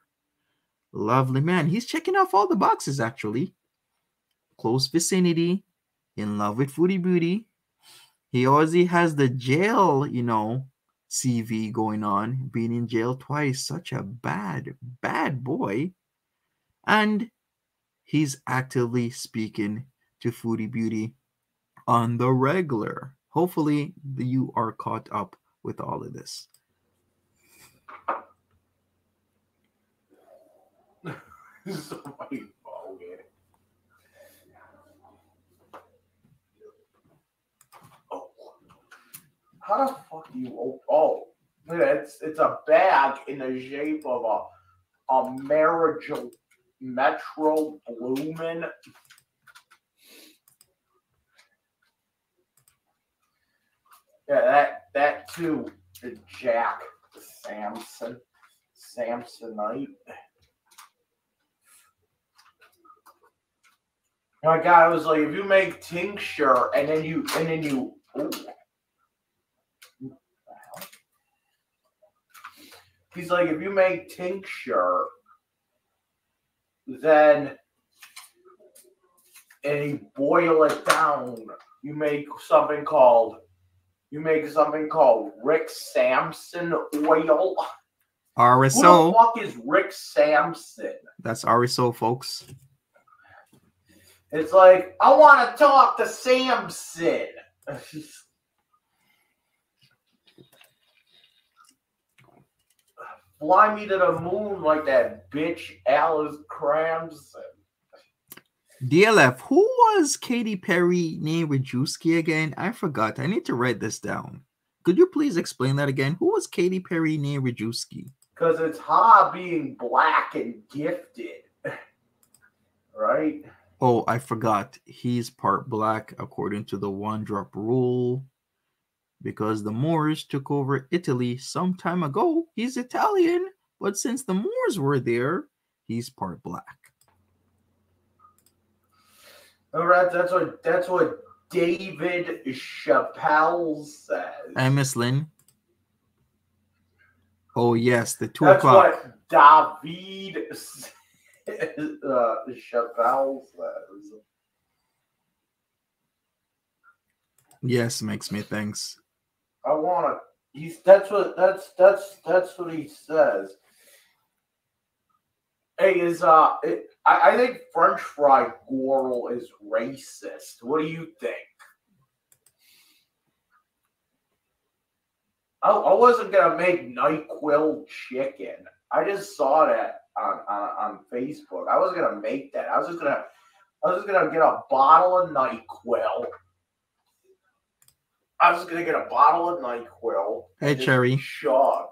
Lovely man. He's checking off all the boxes actually. Close vicinity, in love with Foodie Beauty. He already has the jail, you know, CV going on, being in jail twice. Such a bad, bad boy. And he's actively speaking to Foodie Beauty on the regular. Hopefully, you are caught up with all of this. <laughs> Oh. How the fuck do you oh, oh it's it's a bag in the shape of a a marital Metro Boomin. Yeah, that that too. The Jack Samson, Samsonite. My God, I was like, if you make tincture and then you and then you, ooh. He's like, if you make tincture, then and you boil it down, you make something called you make something called Rick Samson oil. RSO. Who the fuck is Rick Samson? That's RSO, folks. It's like, I want to talk to Samson. <laughs> Fly me to the moon like that bitch Alice Kramden. DLF, who was Katy Perry named Rajewski again? I forgot. I need to write this down. Could you please explain that again? Who was Katy Perry named Rajewski? Because it's Ha being black and gifted. <laughs> right? Oh, I forgot. He's part black according to the one drop rule. Because the Moors took over Italy some time ago. He's Italian, but since the Moors were there, he's part black. All right, that's what that's what David Chappelle says. And Miss Lynn. Oh yes, the two that's o'clock. what David uh, Chappelle says. Yes, makes me thanks. I want to. He's that's what that's that's that's what he says. Hey, is uh, it, I, I think French Fried Girl is racist. What do you think? I, I wasn't gonna make Nyquil chicken. I just saw that on, on on Facebook. I wasn't gonna make that. I was just gonna I was just gonna get a bottle of Nyquil. I was just gonna get a bottle of Nyquil. Hey, Cherry. Chug.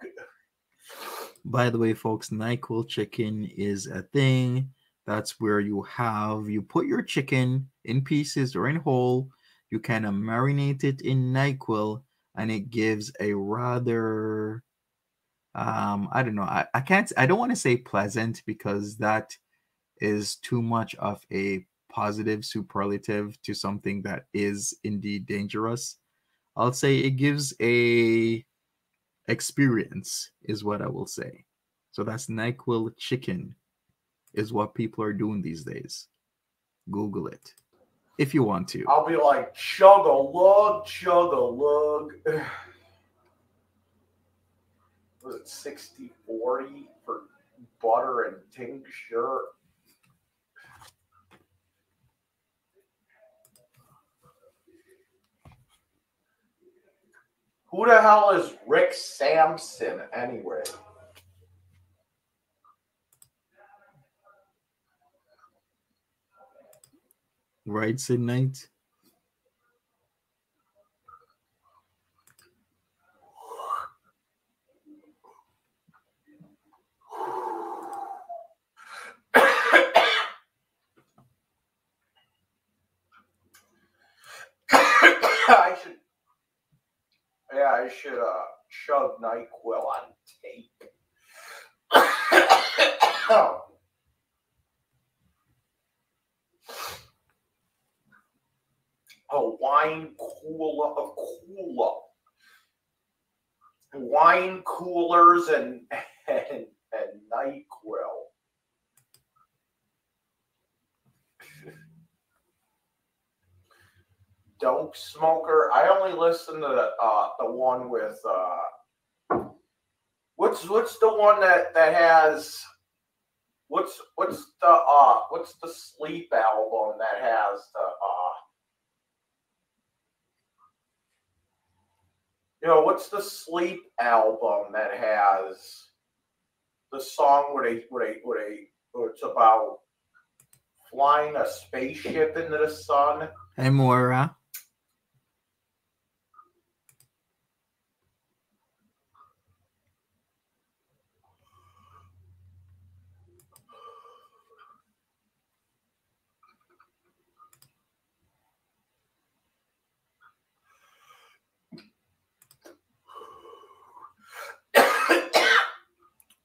By the way, folks, NyQuil chicken is a thing. That's where you have you put your chicken in pieces or in whole. You kind of marinate it in NyQuil, and it gives a rather um I don't know. I, I can't I don't want to say pleasant because that is too much of a positive superlative to something that is indeed dangerous. I'll say it gives a experience is what I will say. So that's NyQuil chicken is what people are doing these days. Google it if you want to. I'll be like chug a lug, chug a lug. <sighs> Was it 60 40 for butter and tincture? Who the hell is Rick Sampson anyway? Right, Sid Knight? I should. Yeah, I should uh shove NyQuil on tape. oh. <coughs> A wine cooler, a cooler. Wine coolers and <laughs> and, and NyQuil. Dope Smoker. I only listen to the uh, the one with uh, what's what's the one that that has what's what's the uh what's the sleep album that has the uh you know what's the sleep album that has the song where they where they where they where it's about flying a spaceship into the sun Hey, Moira.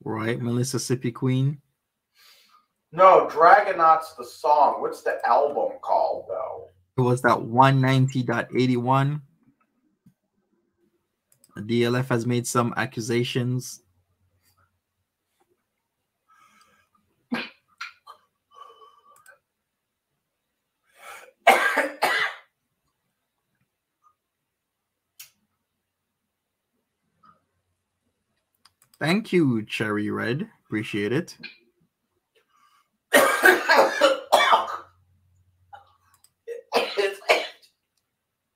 Right, Mississippi Queen. No, Dragonauts the song. What's the album called though? It was that 190.81. The DLF has made some accusations. Thank you, Cherry Red. Appreciate it.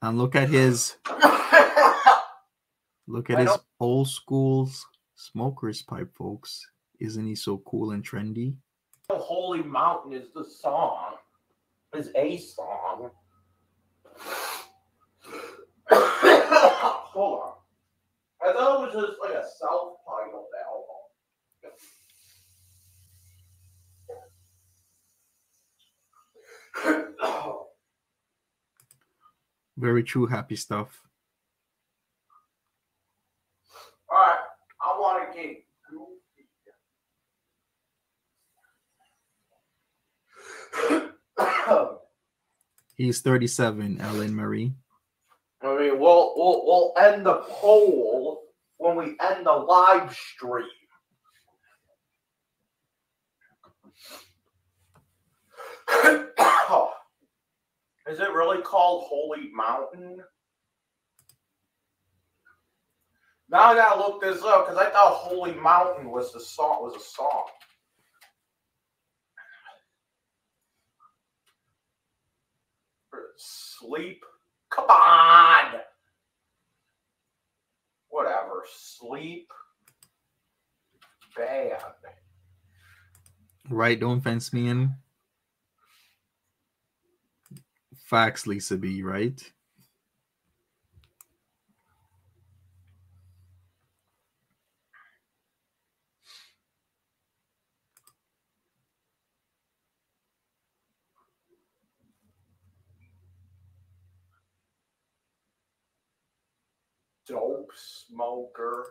And look at his look at I his don't- old school smoker's pipe, folks. Isn't he so cool and trendy? Holy Mountain is the song. Is a song. <coughs> Hold on. I thought it was just like a self-titled album. <coughs> Very true, happy stuff. All right, I want to get goofy. <coughs> He's 37, Ellen Marie. I mean, we'll we'll we'll end the poll when we end the live stream. <coughs> Is it really called Holy Mountain? Now I gotta look this up because I thought Holy Mountain was the song was a song. Sleep. Come on. Whatever. Sleep. Bad. Right, don't fence me in. Facts, Lisa B, right? Dope smoker.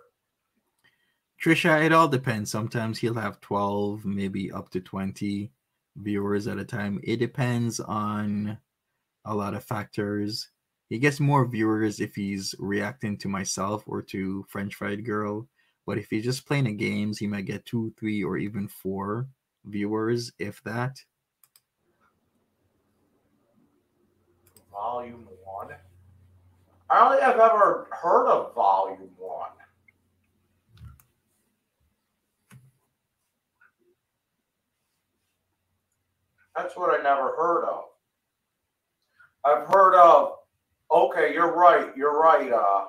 Trisha, it all depends. Sometimes he'll have 12, maybe up to 20 viewers at a time. It depends on a lot of factors. He gets more viewers if he's reacting to myself or to French Fried Girl. But if he's just playing the games, he might get two, three, or even four viewers, if that. Volume one. I don't think I've ever heard of Volume one. That's what I never heard of. I've heard of. Okay, you're right. You're right. Uh,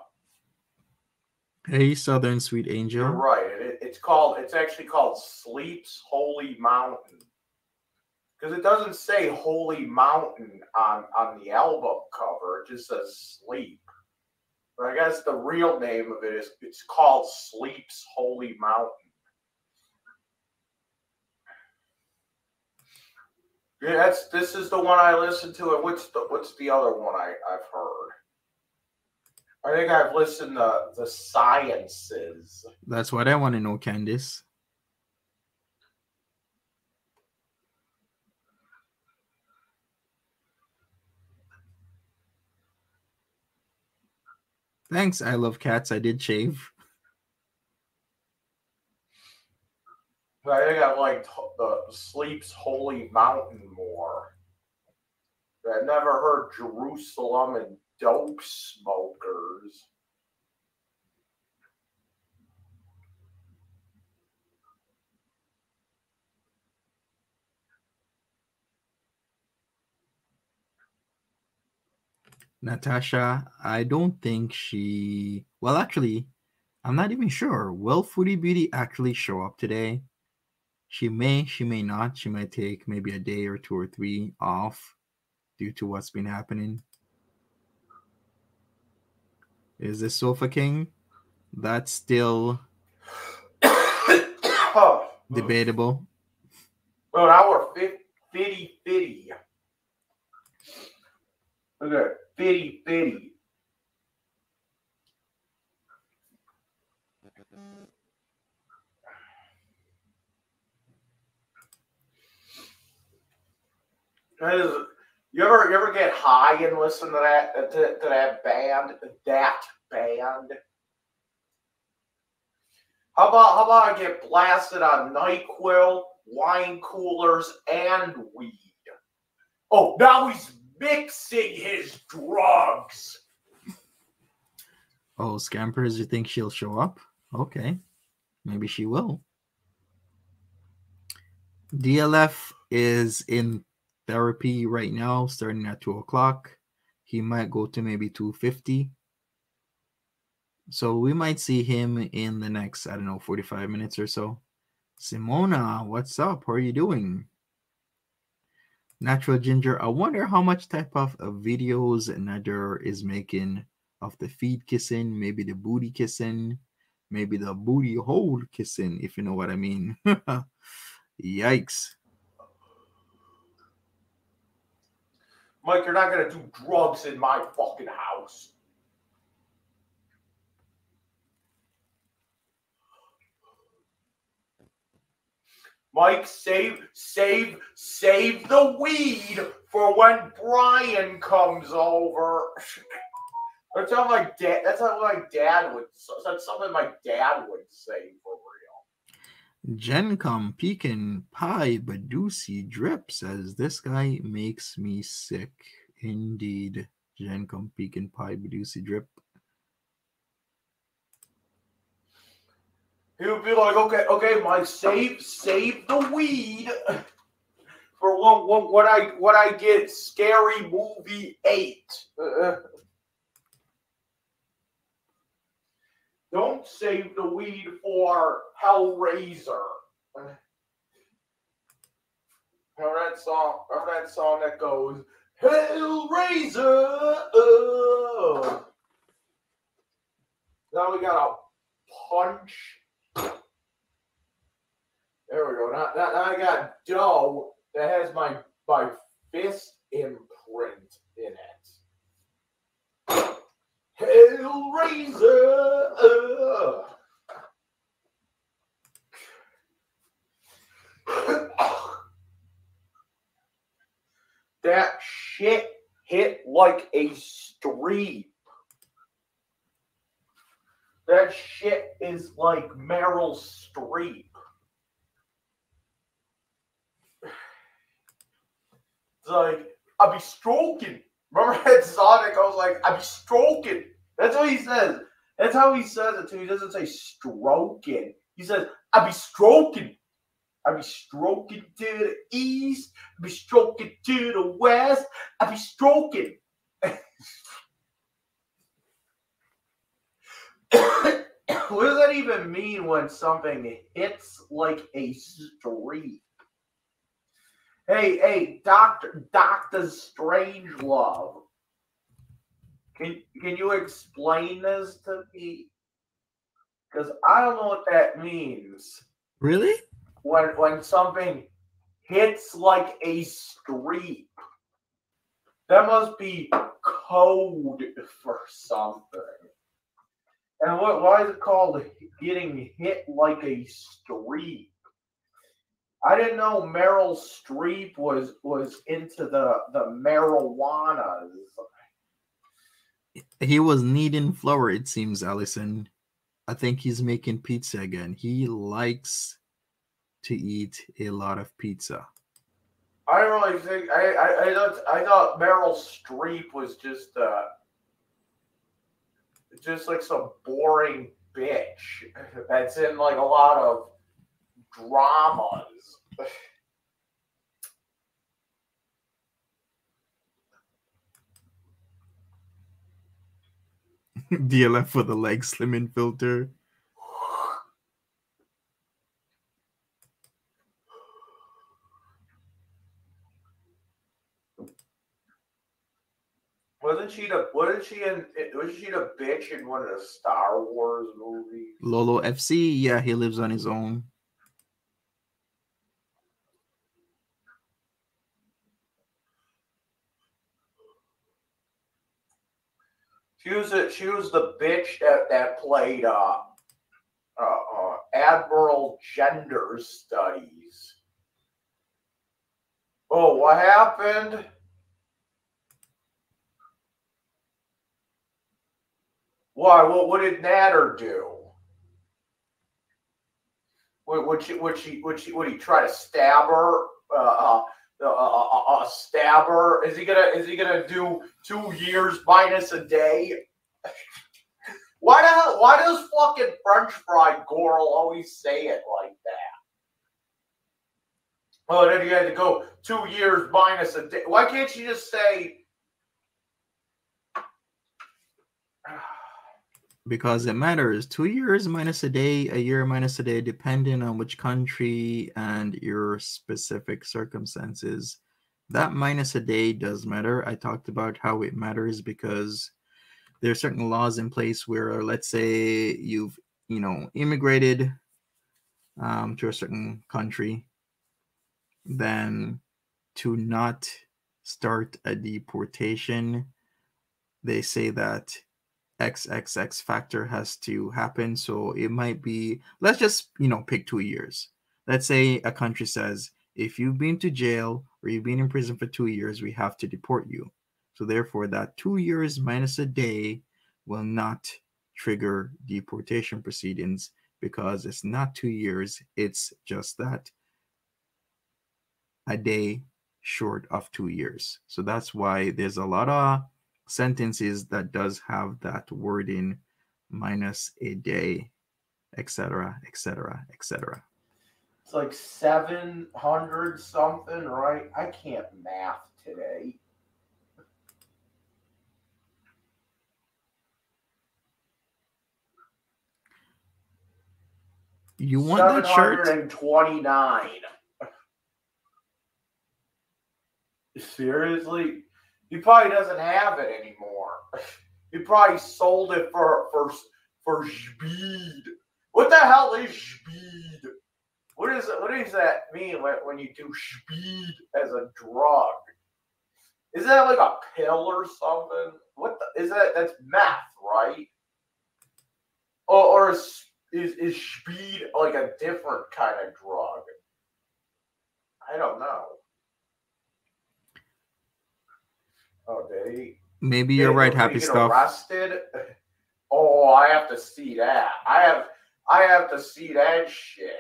Hey, Southern Sweet Angel. you're right. It, it's called. It's actually called Sleep's Holy Mountain. Because it doesn't say Holy Mountain on on the album cover. It just says Sleep. But I guess the real name of it is it's called Sleep's Holy Mountain. Yeah, that's this is the one I listened to. And what's the what's the other one I, I've heard? I think I've listened to the Sciences. That's what I want to know, Candice. Thanks. I love cats. I did shave. I think I liked the Sleep's Holy Mountain more. I never heard Jerusalem and Dope Smokers. Natasha, I don't think she. Well, actually, I'm not even sure. Will Foodie Beauty actually show up today? She may, she may not. She might take maybe a day or two or three off due to what's been happening. Is this Sofa King? That's still <coughs> oh. debatable. Well, now we're 50 50. Look at 50 50. That is, you ever you ever get high and listen to that uh, to, to that band that band? How about how about I get blasted on Nyquil, wine coolers, and weed? Oh, now he's mixing his drugs. Oh, Scampers, you think she'll show up? Okay, maybe she will. DLF is in therapy right now, starting at two o'clock. He might go to maybe 250. So we might see him in the next, I don't know, 45 minutes or so. Simona, what's up? How are you doing? Natural Ginger, I wonder how much type of uh, videos Nader is making of the feet kissing, maybe the booty kissing, maybe the booty hole kissing, if you know what I mean. <laughs> Yikes. Mike, you're not gonna do drugs in my fucking house. Mike, save, save, save the weed for when Brian comes over. <laughs> That's how my dad. That's how my dad would. That's something my dad would say for. Gencom Pekin Pie Badusi Drip says this guy makes me sick. Indeed. Gencom Pekin Pie Badusi Drip. He would be like, okay, okay, Mike, save, save the weed for what, what, what I, what I get. Scary movie eight. <laughs> Don't save the weed for Hellraiser. Remember that song? Remember that song that goes Hellraiser? Oh. Now we got a punch. There we go. Now, now, now I got dough that has my my fist imprint in it. Hellraiser. that shit hit like a stream. That shit is like Meryl Streep. It's like, I'll be stroking. Remember <laughs> that Sonic? I was like, be stroking. That's what he says. That's how he says it too. He doesn't say stroking. He says, I'll be stroking. I'll be stroking to the east. I'll be stroking to the west. I'll be stroking. <coughs> what does that even mean when something hits like a street? Hey, hey, Doctor Doctor Strangelove. Can can you explain this to me? Because I don't know what that means. Really? When when something hits like a street. That must be code for something. And what? Why is it called getting hit like a street? I didn't know Meryl Streep was was into the the marijuanas. He was kneading flour, it seems, Allison. I think he's making pizza again. He likes to eat a lot of pizza. I don't really think I I, I thought I thought Meryl Streep was just uh just like some boring bitch that's in like a lot of dramas. DLF for the leg slimming filter. Wasn't she the wasn't she in wasn't she the bitch in one of the Star Wars movies? Lolo FC, yeah, he lives on his own. She was a, she was the bitch that, that played uh, uh, uh, Admiral Gender Studies. Oh, what happened? Why? What? What did Natter do? Would, would she? Would she? Would she? Would he try to stab her? Uh, uh, uh, uh. Is he gonna? Is he gonna do two years minus a day? <laughs> why the hell? Why does fucking French Fried Girl always say it like that? Oh, then you had to go two years minus a day. Why can't you just say? Because it matters. Two years minus a day, a year minus a day, depending on which country and your specific circumstances. That minus a day does matter. I talked about how it matters because there are certain laws in place where, let's say, you've you know immigrated um, to a certain country, then to not start a deportation, they say that XXX factor has to happen. So it might be, let's just, you know, pick two years. Let's say a country says, if you've been to jail or you've been in prison for two years, we have to deport you. So therefore, that two years minus a day will not trigger deportation proceedings because it's not two years, it's just that a day short of two years. So that's why there's a lot of sentences that does have that wording minus a day, etc., etc., etc. It's like 700 something, right? I can't math today. You want that shirt? 729. Seriously? He probably doesn't have it anymore. <laughs> He probably sold it for for for speed. What the hell is speed? What is? What does that mean when, when you do speed as a drug? Is that like a pill or something? What the, is that? That's meth, right? Or, or is, is is speed like a different kind of drug? I don't know. Oh, did he? Maybe you're right. Happy stuff. Arrested? <laughs> Oh, I have to see that. I have. I have to see that shit.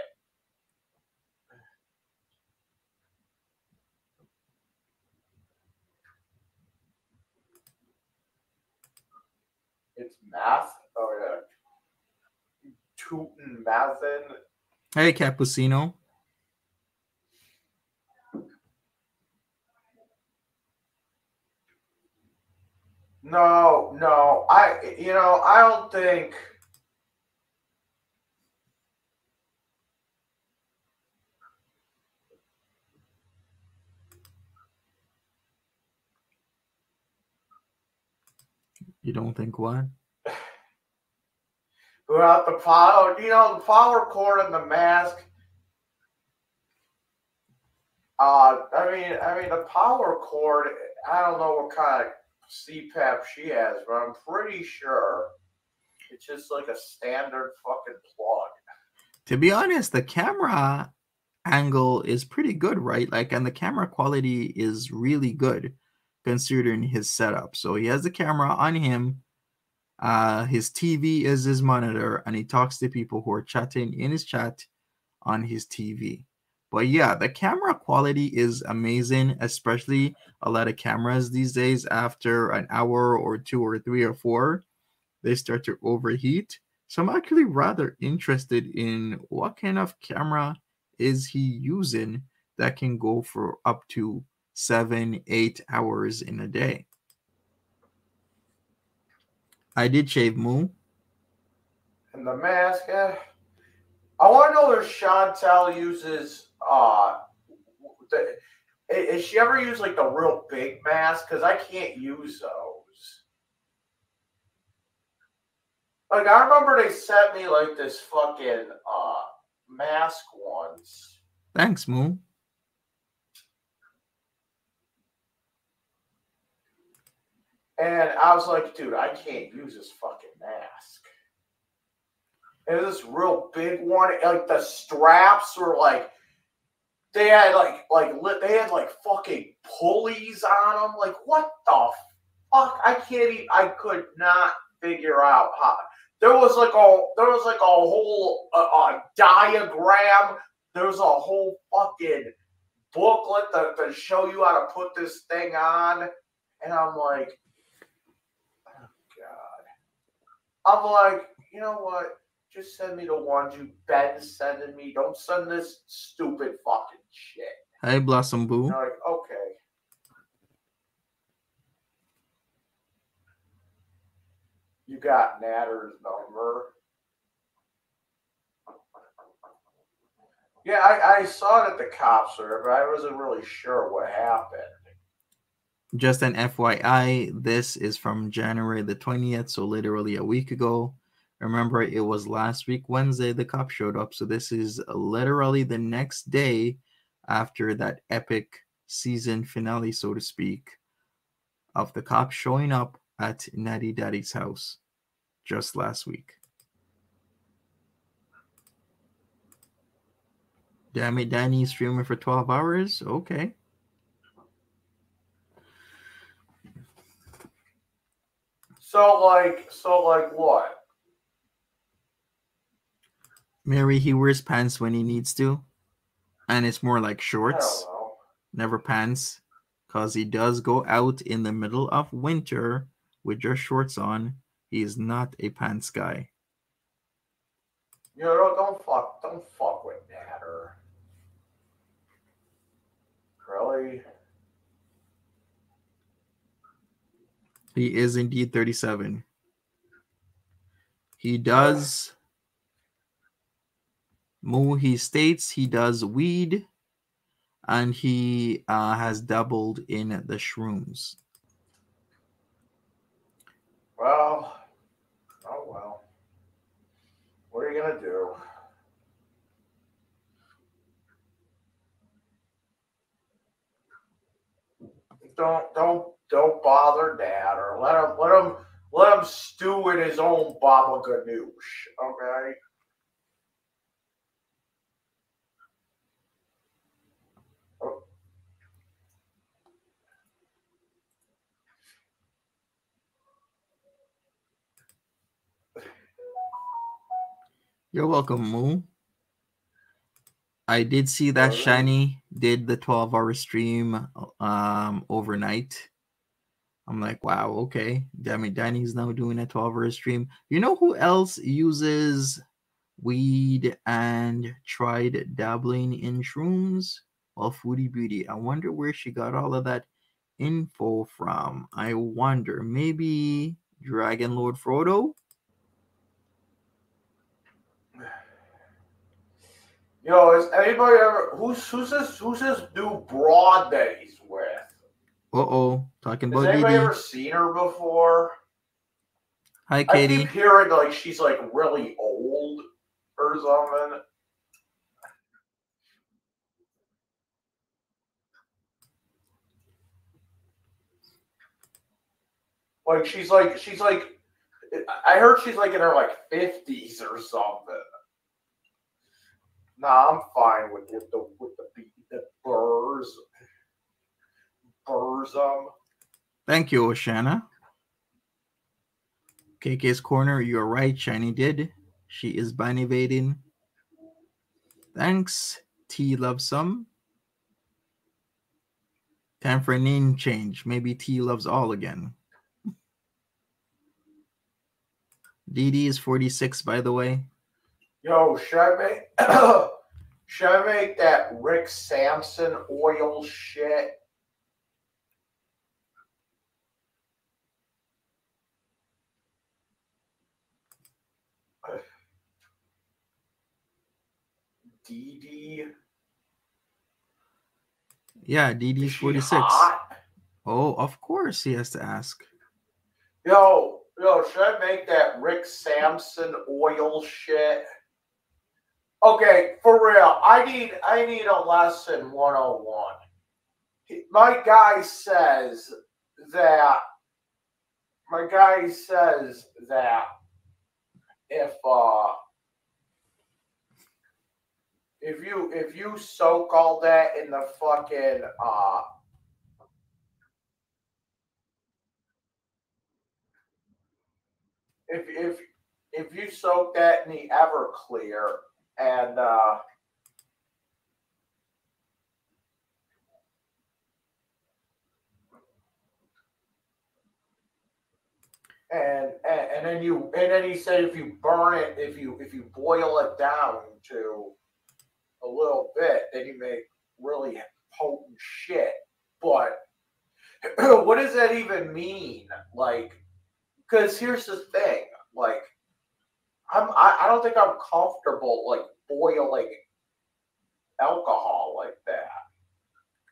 It's math. Oh yeah. Tootin Mathen. Hey, Cappuccino. No, no. I you know, I don't think You don't think what? Without the power, you know, the power cord and the mask. Uh, I mean, I mean, the power cord. I don't know what kind of CPAP she has, but I'm pretty sure it's just like a standard fucking plug. To be honest, the camera angle is pretty good, right? Like, and the camera quality is really good considering his setup. So he has the camera on him. Uh, his TV is his monitor, and he talks to people who are chatting in his chat on his TV. But yeah, the camera quality is amazing, especially a lot of cameras these days after an hour or two or three or four, they start to overheat. So I'm actually rather interested in what kind of camera is he using that can go for up to seven, eight hours in a day. I did shave Moo. And the mask, eh? I want to know if Chantal uses uh the, has she ever used like the real big mask? Because I can't use those. Like I remember they sent me like this fucking uh mask once. Thanks, Moo. And I was like, dude, I can't use this fucking mask. And this real big one, like the straps were like they had like like they had like fucking pulleys on them. Like what the fuck? I can't even. I could not figure out how. There was like a there was like a whole uh, a diagram. There was a whole fucking booklet to, to show you how to put this thing on, and I'm like, oh god. I'm like, you know what? Just send me the ones you've been sending me. Don't send this stupid fucking shit. Hey, Blossom Boo. I'm like, okay. You got Natter's number. Yeah, I, I saw it at the cops, sir, but I wasn't really sure what happened. Just an FYI, this is from January the 20th, so literally a week ago. Remember, it was last week, Wednesday, the cop showed up. So this is literally the next day after that epic season finale, so to speak, of the cop showing up at Natty Daddy's house just last week. Damn it, Danny streaming for 12 hours? Okay. So like so like what? Mary, he wears pants when he needs to. And it's more like shorts, oh, don't never pants. Because he does go out in the middle of winter with just shorts on. He is not a pants guy. You know, don't, fuck don't fuck with Natter. Really? He is indeed 37. He does. Moo, he states he does weed and he uh, has dabbled in the shrooms. Well, oh well. What are you gonna do? Don't don't don't bother Dad or let him let him let him stew in his own baba ganoush, okay? You're welcome, Moo. I did see that Alright. Shiny did the 12 hour stream um overnight. I'm like, wow, okay. It, Danny's now doing a 12 hour stream. You know who else uses weed and tried dabbling in shrooms? Well, Foodie Beauty. I wonder where she got all of that info from. I wonder, maybe Dragon Lord Frodo? Yo, is anybody ever who's who's this who's this new broad that he's with? Uh oh, talking Has about anybody Didi. ever seen her before? Hi, Katie. I keep hearing like she's like really old or something. Like she's like she's like I heard she's like in her like fifties or something. Nah, I'm fine with, with the with the beat the burrs. Burzum. Thank you, Oshana. KK's corner, you're right. Shiny did. She is bannivating. Thanks. T loves some. Time for a name change. Maybe T loves all again. DD is 46, by the way. Yo, should I make should I make that Rick Sampson oil shit? DD. Yeah, Is DD's 46. Oh, of course he has to ask. Yo, yo, should I make that Rick Sampson oil shit? Okay, for real. I need I need a lesson 101. He- My guy says that my guy says that if uh if you if you soak all that in the fucking uh if if if you soak that in the Everclear and uh and, and then you and then he said if you burn it if you if you boil it down to a little bit then you make really potent shit. But <clears throat> what does that even mean? Like because here's the thing like i'm I, I don't think i'm comfortable like boiling alcohol like that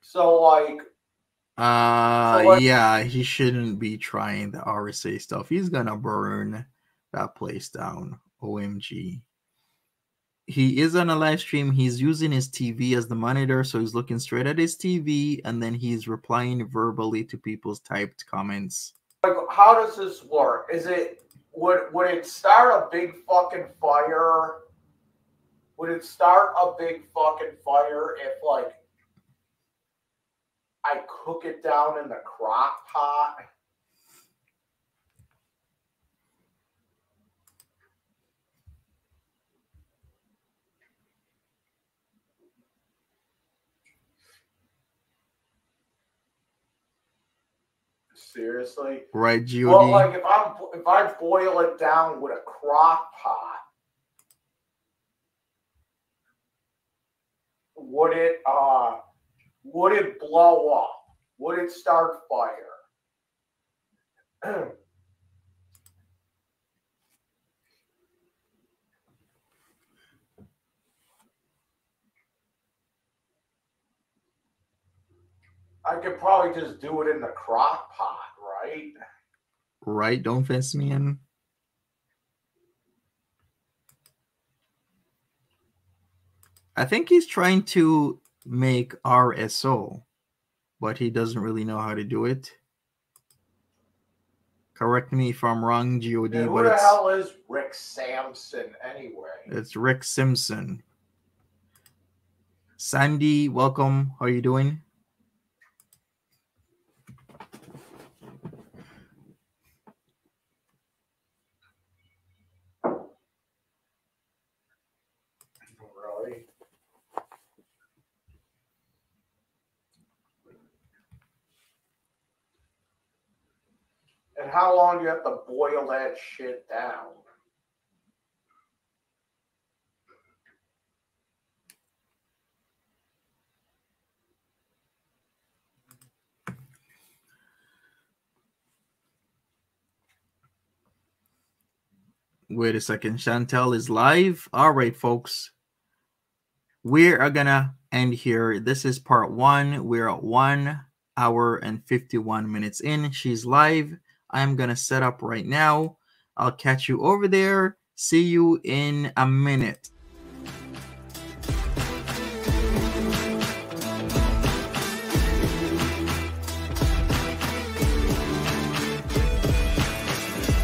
so like Uh, So what- yeah, he shouldn't be trying the RSA stuff. He's gonna burn that place down. OMG. He is on a live stream. He's using his TV as the monitor, so he's looking straight at his TV, and then he's replying verbally to people's typed comments. like how does this work is it would would it start a big fucking fire would it start a big fucking fire if like i cook it down in the crock pot seriously Right, God? Well, like if I'm if I boil it down with a crock pot, would it uh would it blow up? Would it start fire? <clears throat> I could probably just do it in the crock pot, right? right, don't fence me in. I think he's trying to make RSO, but he doesn't really know how to do it. Correct me if I'm wrong, God, who but the hell is Rick Sampson anyway? it's Rick Simpson. Sandy, welcome. How are you doing? Really? And how long do you have to boil that shit down? Wait a second. Chantal is live. All right, folks. We are gonna end here. This is part one. We're at one hour and 51 minutes in. She's live. I'm gonna set up right now. I'll catch you over there. See you in a minute.